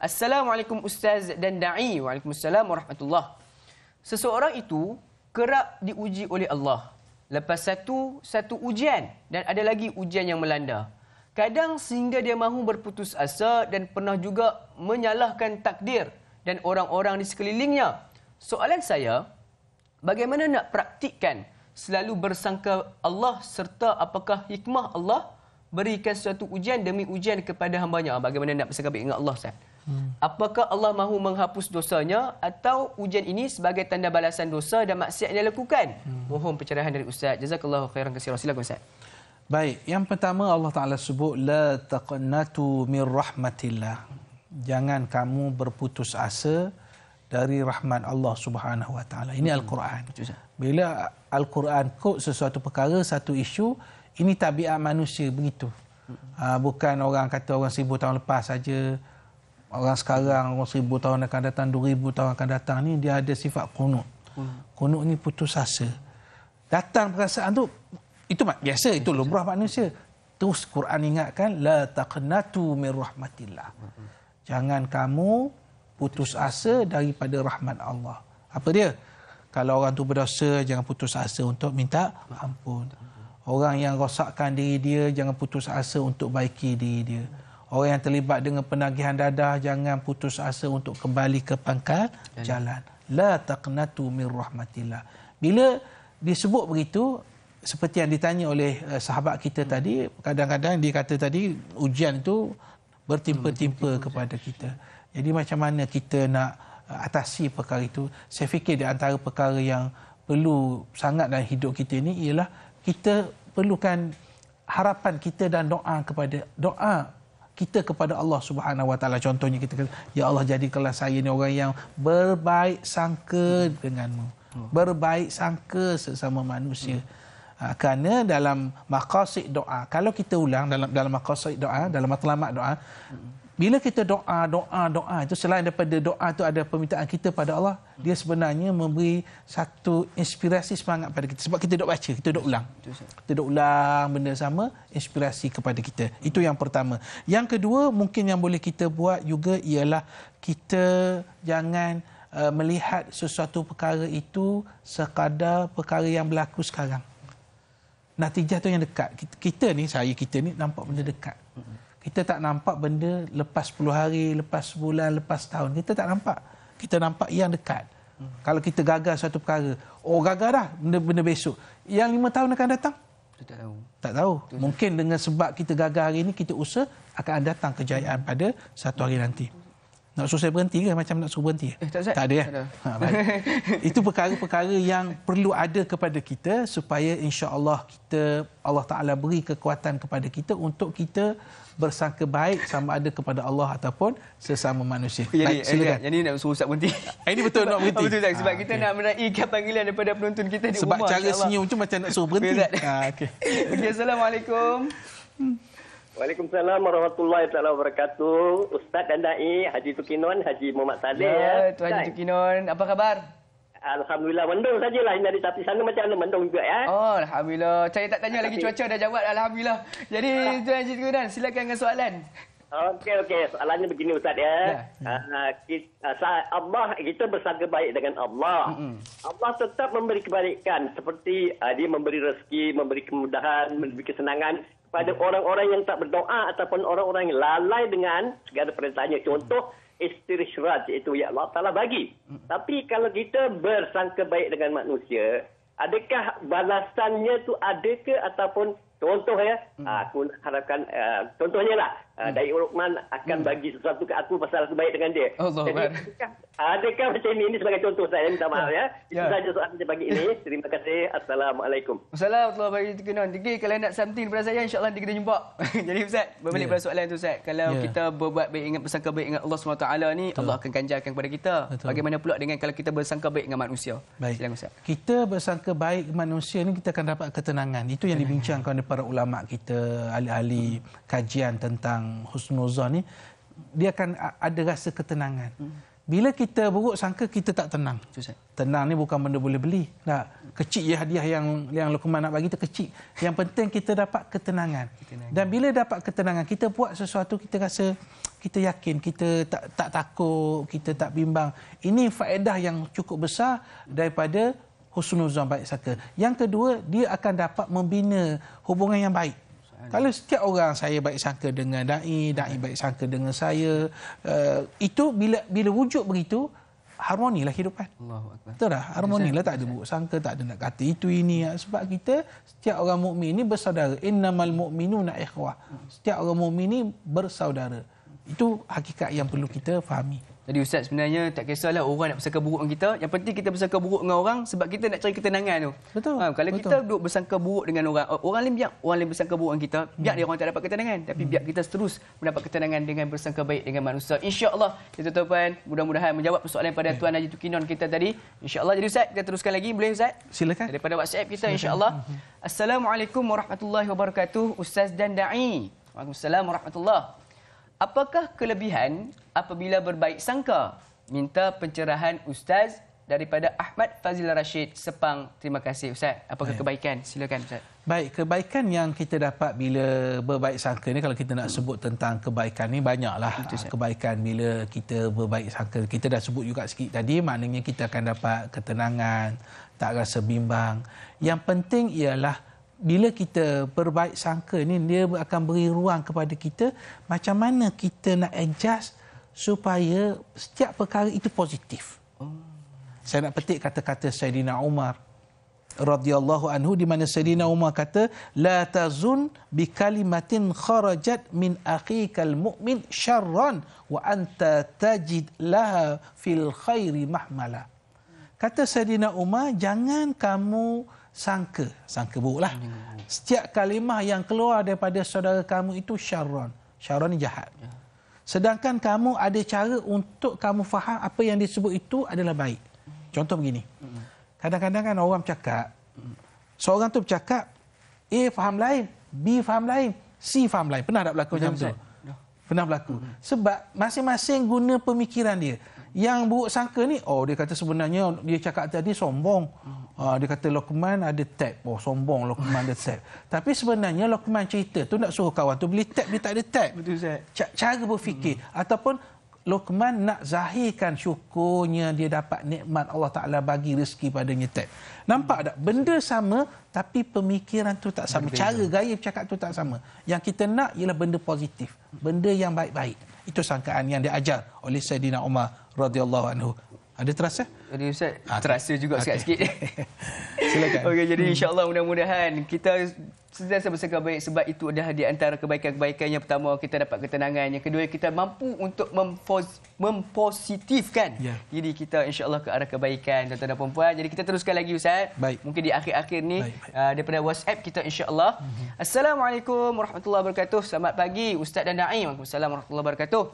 Assalamualaikum Ustaz dan Da'i. Waalaikumsalam warahmatullahi Seseorang itu kerap diuji oleh Allah. Lepas satu, satu ujian dan ada lagi ujian yang melanda. Kadang sehingga dia mahu berputus asa dan pernah juga menyalahkan takdir dan orang-orang di sekelilingnya. Soalan saya, bagaimana nak praktikkan selalu bersangka Allah serta apakah hikmah Allah berikan suatu ujian demi ujian kepada hambanya. Bagaimana nak bersangka baik dengan Allah, Ustaz? Hmm. Apakah Allah mahu menghapus dosanya atau ujian ini sebagai tanda balasan dosa dan maksiat yang dia lakukan? Hmm. Mohon pencerahan dari Ustaz. Jazakallahu khairan katsira. Silakan Ustaz. Baik, yang pertama Allah Taala sebut la taqnatu mir rahmatillah. Jangan kamu berputus asa dari rahmat Allah Subhanahu Wa Taala. Ini hmm. Al-Quran. Bila Al-Quran kod sesuatu perkara, satu isu, ini tabiat manusia begitu. Hmm. bukan orang kata orang seribu tahun lepas saja, orang sekarang, orang seribu tahun akan datang, dua ribu tahun akan datang, ni dia ada sifat kunut. Hmm. Kunut ni putus asa. Datang perasaan tu, itu biasa, itu lumrah manusia. Terus Quran ingatkan, la taqnatu min rahmatillah. Jangan kamu putus asa daripada rahmat Allah. Apa dia? Kalau orang tu berdosa, jangan putus asa untuk minta ampun. Orang yang rosakkan diri dia, jangan putus asa untuk baiki diri dia. Orang yang terlibat dengan penagihan dadah, jangan putus asa untuk kembali ke pangkal jalan. La taqnatu min rahmatillah. Bila disebut begitu, seperti yang ditanya oleh uh, sahabat kita tadi, kadang-kadang dia kata tadi, ujian itu bertimpa-timpa kepada kita. Jadi macam mana kita nak uh, atasi perkara itu? Saya fikir di antara perkara yang perlu sangat dalam hidup kita ini ialah kita perlukan harapan kita dan doa kepada doa kita kepada Allah Subhanahu Wa Taala. Contohnya kita kata, ya Allah jadikanlah saya ni orang yang berbaik sangka denganmu. Berbaik sangka sesama manusia. Ha, kerana dalam maqasid doa, kalau kita ulang dalam dalam maqasid doa, dalam matlamat doa, bila kita doa, doa, doa itu selain daripada doa itu ada permintaan kita pada Allah, dia sebenarnya memberi satu inspirasi semangat pada kita. Sebab kita dok baca, kita dok ulang. Kita dok ulang benda sama, inspirasi kepada kita. Itu yang pertama. Yang kedua, mungkin yang boleh kita buat juga ialah kita jangan uh, melihat sesuatu perkara itu sekadar perkara yang berlaku sekarang. Natijah tu yang dekat. Kita, kita ni, saya kita ni nampak benda dekat kita tak nampak benda lepas 10 hari, lepas sebulan, lepas tahun. Kita tak nampak. Kita nampak yang dekat. Hmm. Kalau kita gagal satu perkara, oh gagal dah benda-benda besok. Yang lima tahun akan datang? Kita tak tahu. Tak tahu. Betul. Mungkin dengan sebab kita gagal hari ini, kita usaha akan datang kejayaan pada satu hari nanti. Nak suruh saya berhenti ke macam nak suruh berhenti? Eh, tak, tak ada ya? Ha, *laughs* Itu perkara-perkara yang perlu ada kepada kita supaya insya-Allah kita Allah Taala beri kekuatan kepada kita untuk kita bersangka baik sama ada kepada Allah ataupun sesama manusia. Jadi, baik, silakan. Jadi nak suruh Ustaz berhenti. *laughs* Ini betul nak berhenti. Betul tak? Sebab ha, kita okay. nak meraihkan panggilan daripada penonton kita di Sebab rumah. Sebab cara senyum tu macam nak suruh berhenti. Ha, okay. okay, Assalamualaikum. Waalaikumsalam warahmatullahi taala wabarakatuh. Ustaz dan dai Haji Tukinon, Haji Muhammad Saleh ya. Tuan Haji Tukinon, apa khabar? Alhamdulillah mendung sajalah ini dari tapi sana macam mana mendung juga ya. Oh alhamdulillah. Saya tak tanya lagi cuaca dah jawab alhamdulillah. Jadi *laughs* Tuan Haji Tukinon silakan dengan soalan. Okey okey soalannya begini ustaz ya. ya. Uh, kita, uh, Allah kita bersangka baik dengan Allah. Mm-hmm. Allah tetap memberi kebaikan seperti uh, dia memberi rezeki, memberi kemudahan, memberi kesenangan kepada orang-orang yang tak berdoa ataupun orang-orang yang lalai dengan segala perintahnya. Contoh istirsyad itu ya Allah Taala bagi. Hmm. Tapi kalau kita bersangka baik dengan manusia, adakah balasannya tu ada ke ataupun contoh ya, hmm. aku harapkan uh, contohnya lah Uh, Daik Luqman akan bagi sesuatu ke aku pasal aku baik dengan dia. Allah Jadi, Akbar. adakah, adakah macam ini? Ini sebagai contoh saya. Minta maaf ya. Itu saja soalan saya pagi ini. Terima kasih. Assalamualaikum. Assalamualaikum warahmatullahi wabarakatuh. Kalau nak something daripada saya insya-Allah nanti kita jumpa. *laughs* Jadi Ustaz, berbalik Ya. pada soalan tu Ustaz. Kalau Ya. kita berbuat baik ingat bersangka baik dengan Allah SWT ni, Allah akan ganjarkan kepada kita. Betul. Bagaimana pula dengan kalau kita bersangka baik dengan manusia? Baik. Silakan Ustaz. Kita bersangka baik manusia ni kita akan dapat ketenangan. Itu yang dibincangkan oleh para ulama kita, ahli-ahli kajian tentang husnuzan ni, dia akan ada rasa ketenangan. Bila kita buruk sangka kita tak tenang. Tenang ni bukan benda boleh beli. Tak. Kecil je hadiah yang yang Luqman nak bagi tu kecil. Yang penting kita dapat ketenangan. ketenangan. Dan bila dapat ketenangan, kita buat sesuatu kita rasa kita yakin, kita tak tak takut, kita tak bimbang. Ini faedah yang cukup besar daripada husnuzan baik sangka. Yang kedua, dia akan dapat membina hubungan yang baik. Kalau setiap orang saya baik sangka dengan dai, dai baik sangka dengan saya, uh, itu bila bila wujud begitu harmonilah kehidupan. Allahu akbar. Betul dah? Harmoni lah. Tak ada buruk sangka, tak ada nak kata itu ini. Sebab kita, setiap orang mukmin ni bersaudara. Innamal mu'minuna ikhwah. Setiap orang mukmin ni bersaudara. Itu hakikat yang perlu kita fahami. Jadi Ustaz sebenarnya tak kisahlah orang nak bersangka buruk dengan kita. Yang penting kita bersangka buruk dengan orang sebab kita nak cari ketenangan tu. Betul, Ha, kalau betul. kita duduk bersangka buruk dengan orang, orang lain biar orang lain bersangka buruk dengan kita, biar dia orang tak dapat ketenangan. Tapi biar kita terus mendapat ketenangan dengan bersangka baik dengan manusia. InsyaAllah, ya tuan-tuan, mudah-mudahan menjawab persoalan pada Tuan Haji Tukinon kita tadi. InsyaAllah. Jadi Ustaz, kita teruskan lagi. Boleh Ustaz? Silakan. Daripada WhatsApp kita insya-Allah. Assalamualaikum warahmatullahi wabarakatuh. Ustaz dan dai. Waalaikumsalam warahmatullahi. Apakah kelebihan apabila berbaik sangka? Minta pencerahan Ustaz daripada Ahmad Fazil Rashid Sepang. Terima kasih Ustaz. Apakah kebaikan? Silakan Ustaz. Baik, kebaikan yang kita dapat bila berbaik sangka ni kalau kita nak sebut tentang kebaikan ni banyaklah kebaikan bila kita berbaik sangka. Kita dah sebut juga sikit tadi maknanya kita akan dapat ketenangan, tak rasa bimbang. Yang penting ialah bila kita berbaik sangka ni dia akan beri ruang kepada kita macam mana kita nak adjust supaya setiap perkara itu positif. Saya nak petik kata-kata Saidina Umar radhiyallahu anhu di mana Sayyidina Umar kata la tazun bi kalimatin kharajat min akhikal mu'min syarran wa anta tajid laha fil khairi mahmala. Kata Sayyidina Umar jangan kamu sangka, sangka buruklah. Setiap kalimah yang keluar daripada saudara kamu itu syarran. Syarran ni jahat. Sedangkan kamu ada cara untuk kamu faham apa yang disebut itu adalah baik. Contoh begini. Kadang-kadang kan orang bercakap, seorang tu bercakap, A faham lain, B faham lain, C faham lain. Pernah tak berlaku macam tu? Pernah berlaku. Sebab masing-masing guna pemikiran dia. Yang buruk sangka ni, oh dia kata sebenarnya dia cakap tadi sombong. Ah, dia kata Lokman ada tab. Oh sombong Lokman ada tab. *laughs* Tapi sebenarnya Lokman cerita tu nak suruh kawan tu beli tab, dia tak ada tab. Betul Ustaz. Ca- cara berfikir ataupun Luqman nak zahirkan syukurnya dia dapat nikmat Allah Taala bagi rezeki padanya tak. Nampak tak? Benda sama tapi pemikiran tu tak sama. Cara gaya bercakap tu tak sama. Yang kita nak ialah benda positif, benda yang baik-baik. Itu sangkaan yang diajar oleh Saidina Umar radhiyallahu anhu. Ada terasa? Jadi Ustaz, Ah, terasa juga okey. sikit-sikit. *laughs* Silakan. Okey, jadi insya-Allah mudah-mudahan kita sentiasa bersangka baik sebab itu adalah di antara kebaikan-kebaikan yang pertama kita dapat ketenangan, yang kedua kita mampu untuk mempos- mempositifkan Ya. diri kita insya-Allah ke arah kebaikan tuan-tuan dan puan Jadi kita teruskan lagi Ustaz. Baik. Mungkin di akhir-akhir ni Baik, baik. uh, daripada WhatsApp kita insya-Allah. Assalamualaikum warahmatullahi wabarakatuh. Selamat pagi Ustaz dan Naim. Waalaikumsalam warahmatullahi wabarakatuh.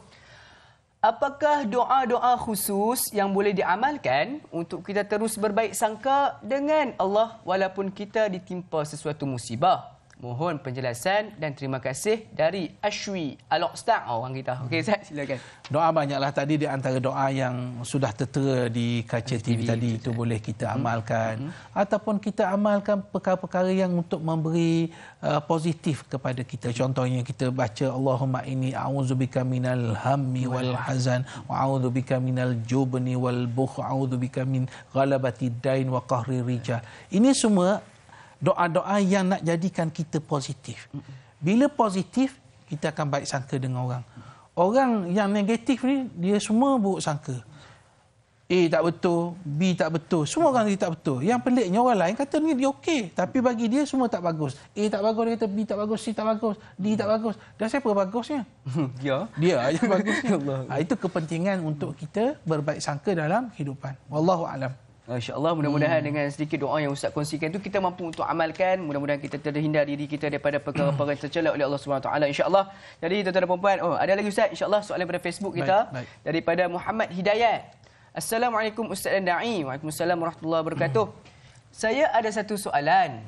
Apakah doa-doa khusus yang boleh diamalkan untuk kita terus berbaik sangka dengan Allah walaupun kita ditimpa sesuatu musibah? Mohon penjelasan dan terima kasih dari Ashwi Al-Oqstar orang kita. Okey Ustaz, silakan. Doa banyaklah tadi di antara doa yang sudah tertera di kaca TV, tadi itu boleh kita amalkan ataupun kita amalkan perkara-perkara yang untuk memberi uh, positif kepada kita. Contohnya kita baca Allahumma inni a'udzubika minal hammi wal hazan wa a'udzubika minal jubni wal bukh a'udzubika min ghalabati dain wa qahri rijal. Ini semua doa-doa yang nak jadikan kita positif. Bila positif, kita akan baik sangka dengan orang. Orang yang negatif ni, dia semua buruk sangka. A tak betul, B tak betul. Semua orang dia tak betul. Yang peliknya orang lain kata ni dia okey. Tapi bagi dia semua tak bagus. A tak bagus, dia kata B tak bagus, C tak bagus, D tak bagus. Dan siapa bagusnya? *laughs* Ya. Dia yang bagusnya. *laughs* ha, itu kepentingan untuk kita berbaik sangka dalam kehidupan. Wallahu a'lam. InsyaAllah mudah-mudahan hmm. dengan sedikit doa yang Ustaz kongsikan itu kita mampu untuk amalkan. Mudah-mudahan kita terhindar diri kita daripada perkara-perkara yang tercela oleh Allah SWT. InsyaAllah. Jadi tuan-tuan dan puan oh ada lagi Ustaz. InsyaAllah soalan pada Facebook kita. Baik, baik. Daripada Muhammad Hidayat. Assalamualaikum Ustaz dan Da'i. Waalaikumsalam warahmatullahi wabarakatuh. Saya ada satu soalan.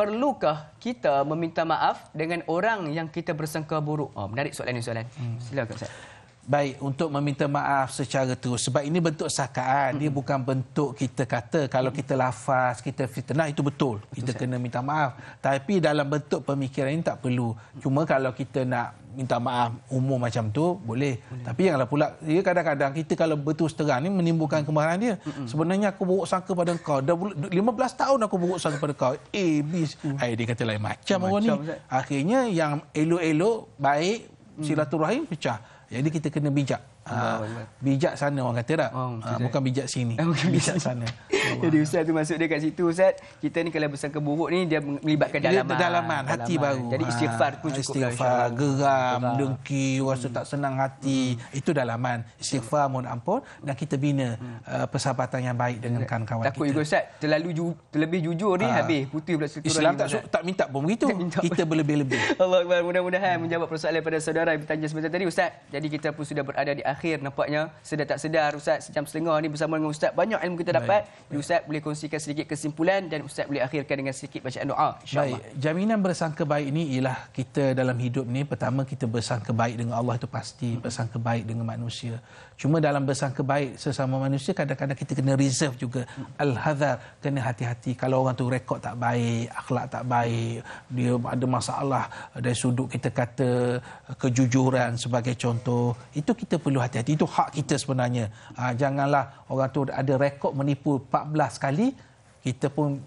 Perlukah kita meminta maaf dengan orang yang kita bersangka buruk? Oh, menarik soalan ini soalan. Hmm. Silakan Ustaz baik untuk meminta maaf secara terus. Sebab ini bentuk sakaan dia bukan bentuk kita kata kalau kita lafaz kita fitnah itu betul. Kita betul, kena minta maaf. Tapi dalam bentuk pemikiran ini tak perlu. Cuma kalau kita nak minta maaf umum macam tu boleh, boleh. tapi janganlah pula dia kadang-kadang kita kalau betul terang ni menimbulkan kemarahan dia. Sebenarnya aku buruk sangka pada kau dah 15 tahun aku buruk sangka pada kau A B mm. Ay, dia kata lain macam orang ni. Akhirnya yang elok-elok baik silaturahim pecah jadi kita kena bijak. Ha, bijak sana orang kata tak? Oh, ha, bukan bijak sini. *laughs* bukan bijak sana. *laughs* Jadi Ustaz tu masuk dia kat situ Ustaz. Kita ni kalau bersangka buruk ni dia melibatkan dalaman. Dia dalaman, hati dalaman. baru. Jadi istighfar pun cukup. Istighfar, lah, geram, geram, dengki, rasa tak senang hati. Hmm. Itu dalaman. Istighfar mohon ampun dan kita bina hmm. uh, persahabatan yang baik dengan kawan-kawan kita. Takut juga Ustaz, terlalu ju, terlebih jujur ni ha. habis putih pula situ. Islam tak, su- tak minta pun begitu. *laughs* kita berlebih-lebih. Allah. Mudah-mudahan hmm. menjawab persoalan pada saudara yang bertanya sebentar tadi Ustaz. Jadi kita pun sudah berada di akhir nampaknya. Sedar tak sedar Ustaz sejam setengah ni bersama dengan Ustaz banyak ilmu kita dapat. Baik. Ustaz boleh kongsikan sedikit kesimpulan dan Ustaz boleh akhirkan dengan sedikit bacaan doa insyaallah. Baik, jaminan bersangka baik ini ialah kita dalam hidup ni pertama kita bersangka baik dengan Allah itu pasti, bersangka baik dengan manusia. Cuma dalam bersangka baik sesama manusia kadang-kadang kita kena reserve juga al-hadar, kena hati-hati kalau orang tu rekod tak baik, akhlak tak baik, dia ada masalah dari sudut kita kata kejujuran sebagai contoh, itu kita perlu hati-hati. Itu hak kita sebenarnya. Ha, janganlah orang tu ada rekod menipu 14 kali kita pun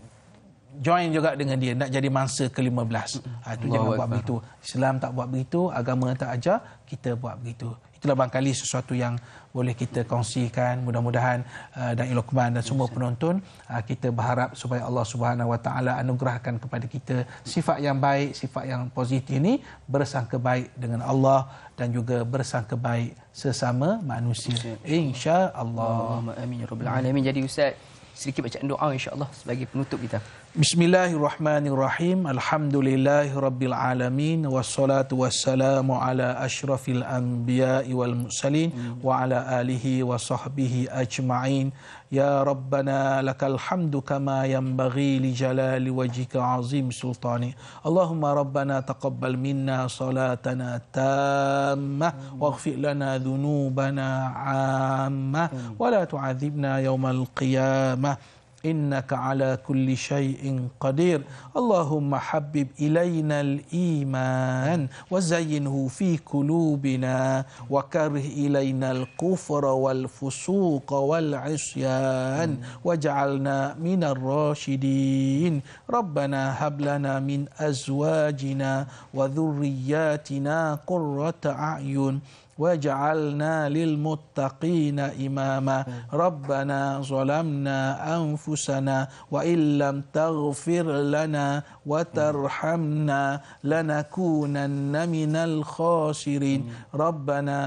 join juga dengan dia nak jadi mangsa ke-15. Ha, itu jangan buat begitu. Islam tak buat begitu, agama tak ajar, kita buat begitu. Itulah barangkali sesuatu yang boleh kita kongsikan mudah-mudahan uh, dan Ilokman dan semua penonton uh, kita berharap supaya Allah Subhanahu Wa Taala anugerahkan kepada kita sifat yang baik, sifat yang positif ini bersangka baik dengan Allah dan juga bersangka baik sesama manusia. Insya-Allah. Amin ya rabbal alamin. Jadi ustaz sedikit bacaan doa insya-Allah sebagai penutup kita. بسم الله الرحمن الرحيم الحمد لله رب العالمين والصلاة والسلام على أشرف الأنبياء والمرسلين وعلى آله وصحبه أجمعين يا ربنا لك الحمد كما ينبغي لجلال وجهك عظيم سلطاني اللهم ربنا تقبل منا صلاتنا تامة واغفر لنا ذنوبنا عامة ولا تعذبنا يوم القيامة إنك على كل شيء قدير. اللهم حبب إلينا الإيمان وزينه في قلوبنا وكره إلينا الكفر والفسوق والعصيان واجعلنا من الراشدين. ربنا هب لنا من أزواجنا وذرياتنا قرة أعين. واجعلنا للمتقين إماما. ربنا ظلمنا أنفسنا وإن لم تغفر لنا وترحمنا لنكونن من الخاسرين. ربنا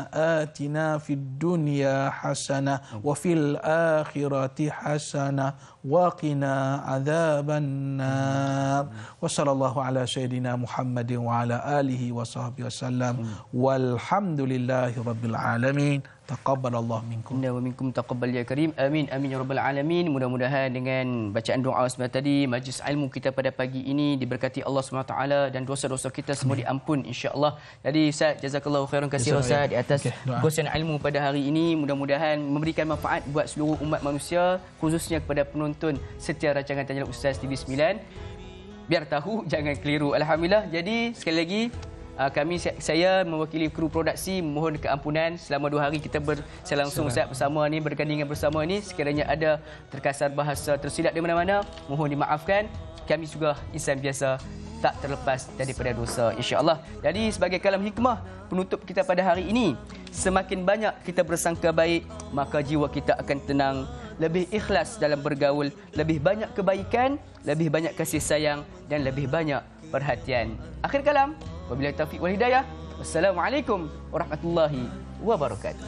آتنا في الدنيا حسنة وفي الآخرة حسنة وقنا عذاب النار. وصلى الله على سيدنا محمد وعلى آله وصحبه وسلم. والحمد لله رب العالمين. Taqabbal Allah minkum. Inna wa minkum taqabbal ya karim. Amin amin ya rabbal alamin. Mudah-mudahan dengan bacaan doa sebentar tadi majlis ilmu kita pada pagi ini diberkati Allah SWT dan dosa-dosa kita semua diampun insya-Allah. Jadi Ustaz jazakallahu khairan kasih Ustaz di atas okay, ilmu pada hari ini. Mudah-mudahan memberikan manfaat buat seluruh umat manusia khususnya kepada penonton setiap rancangan Tanya Ustaz TV9. Biar tahu *laughs* jangan keliru. Alhamdulillah. Jadi sekali lagi uh, kami saya mewakili kru produksi mohon keampunan selama dua hari kita berlangsung Ustaz bersama ni bergandingan bersama ni sekiranya ada terkasar bahasa tersilap di mana-mana mohon dimaafkan kami juga insan biasa tak terlepas daripada dosa insya-Allah. Jadi sebagai kalam hikmah penutup kita pada hari ini, semakin banyak kita bersangka baik, maka jiwa kita akan tenang, lebih ikhlas dalam bergaul, lebih banyak kebaikan, lebih banyak kasih sayang dan lebih banyak perhatian. Akhir kalam, wabillahi taufiq wal hidayah. Wassalamualaikum warahmatullahi wabarakatuh.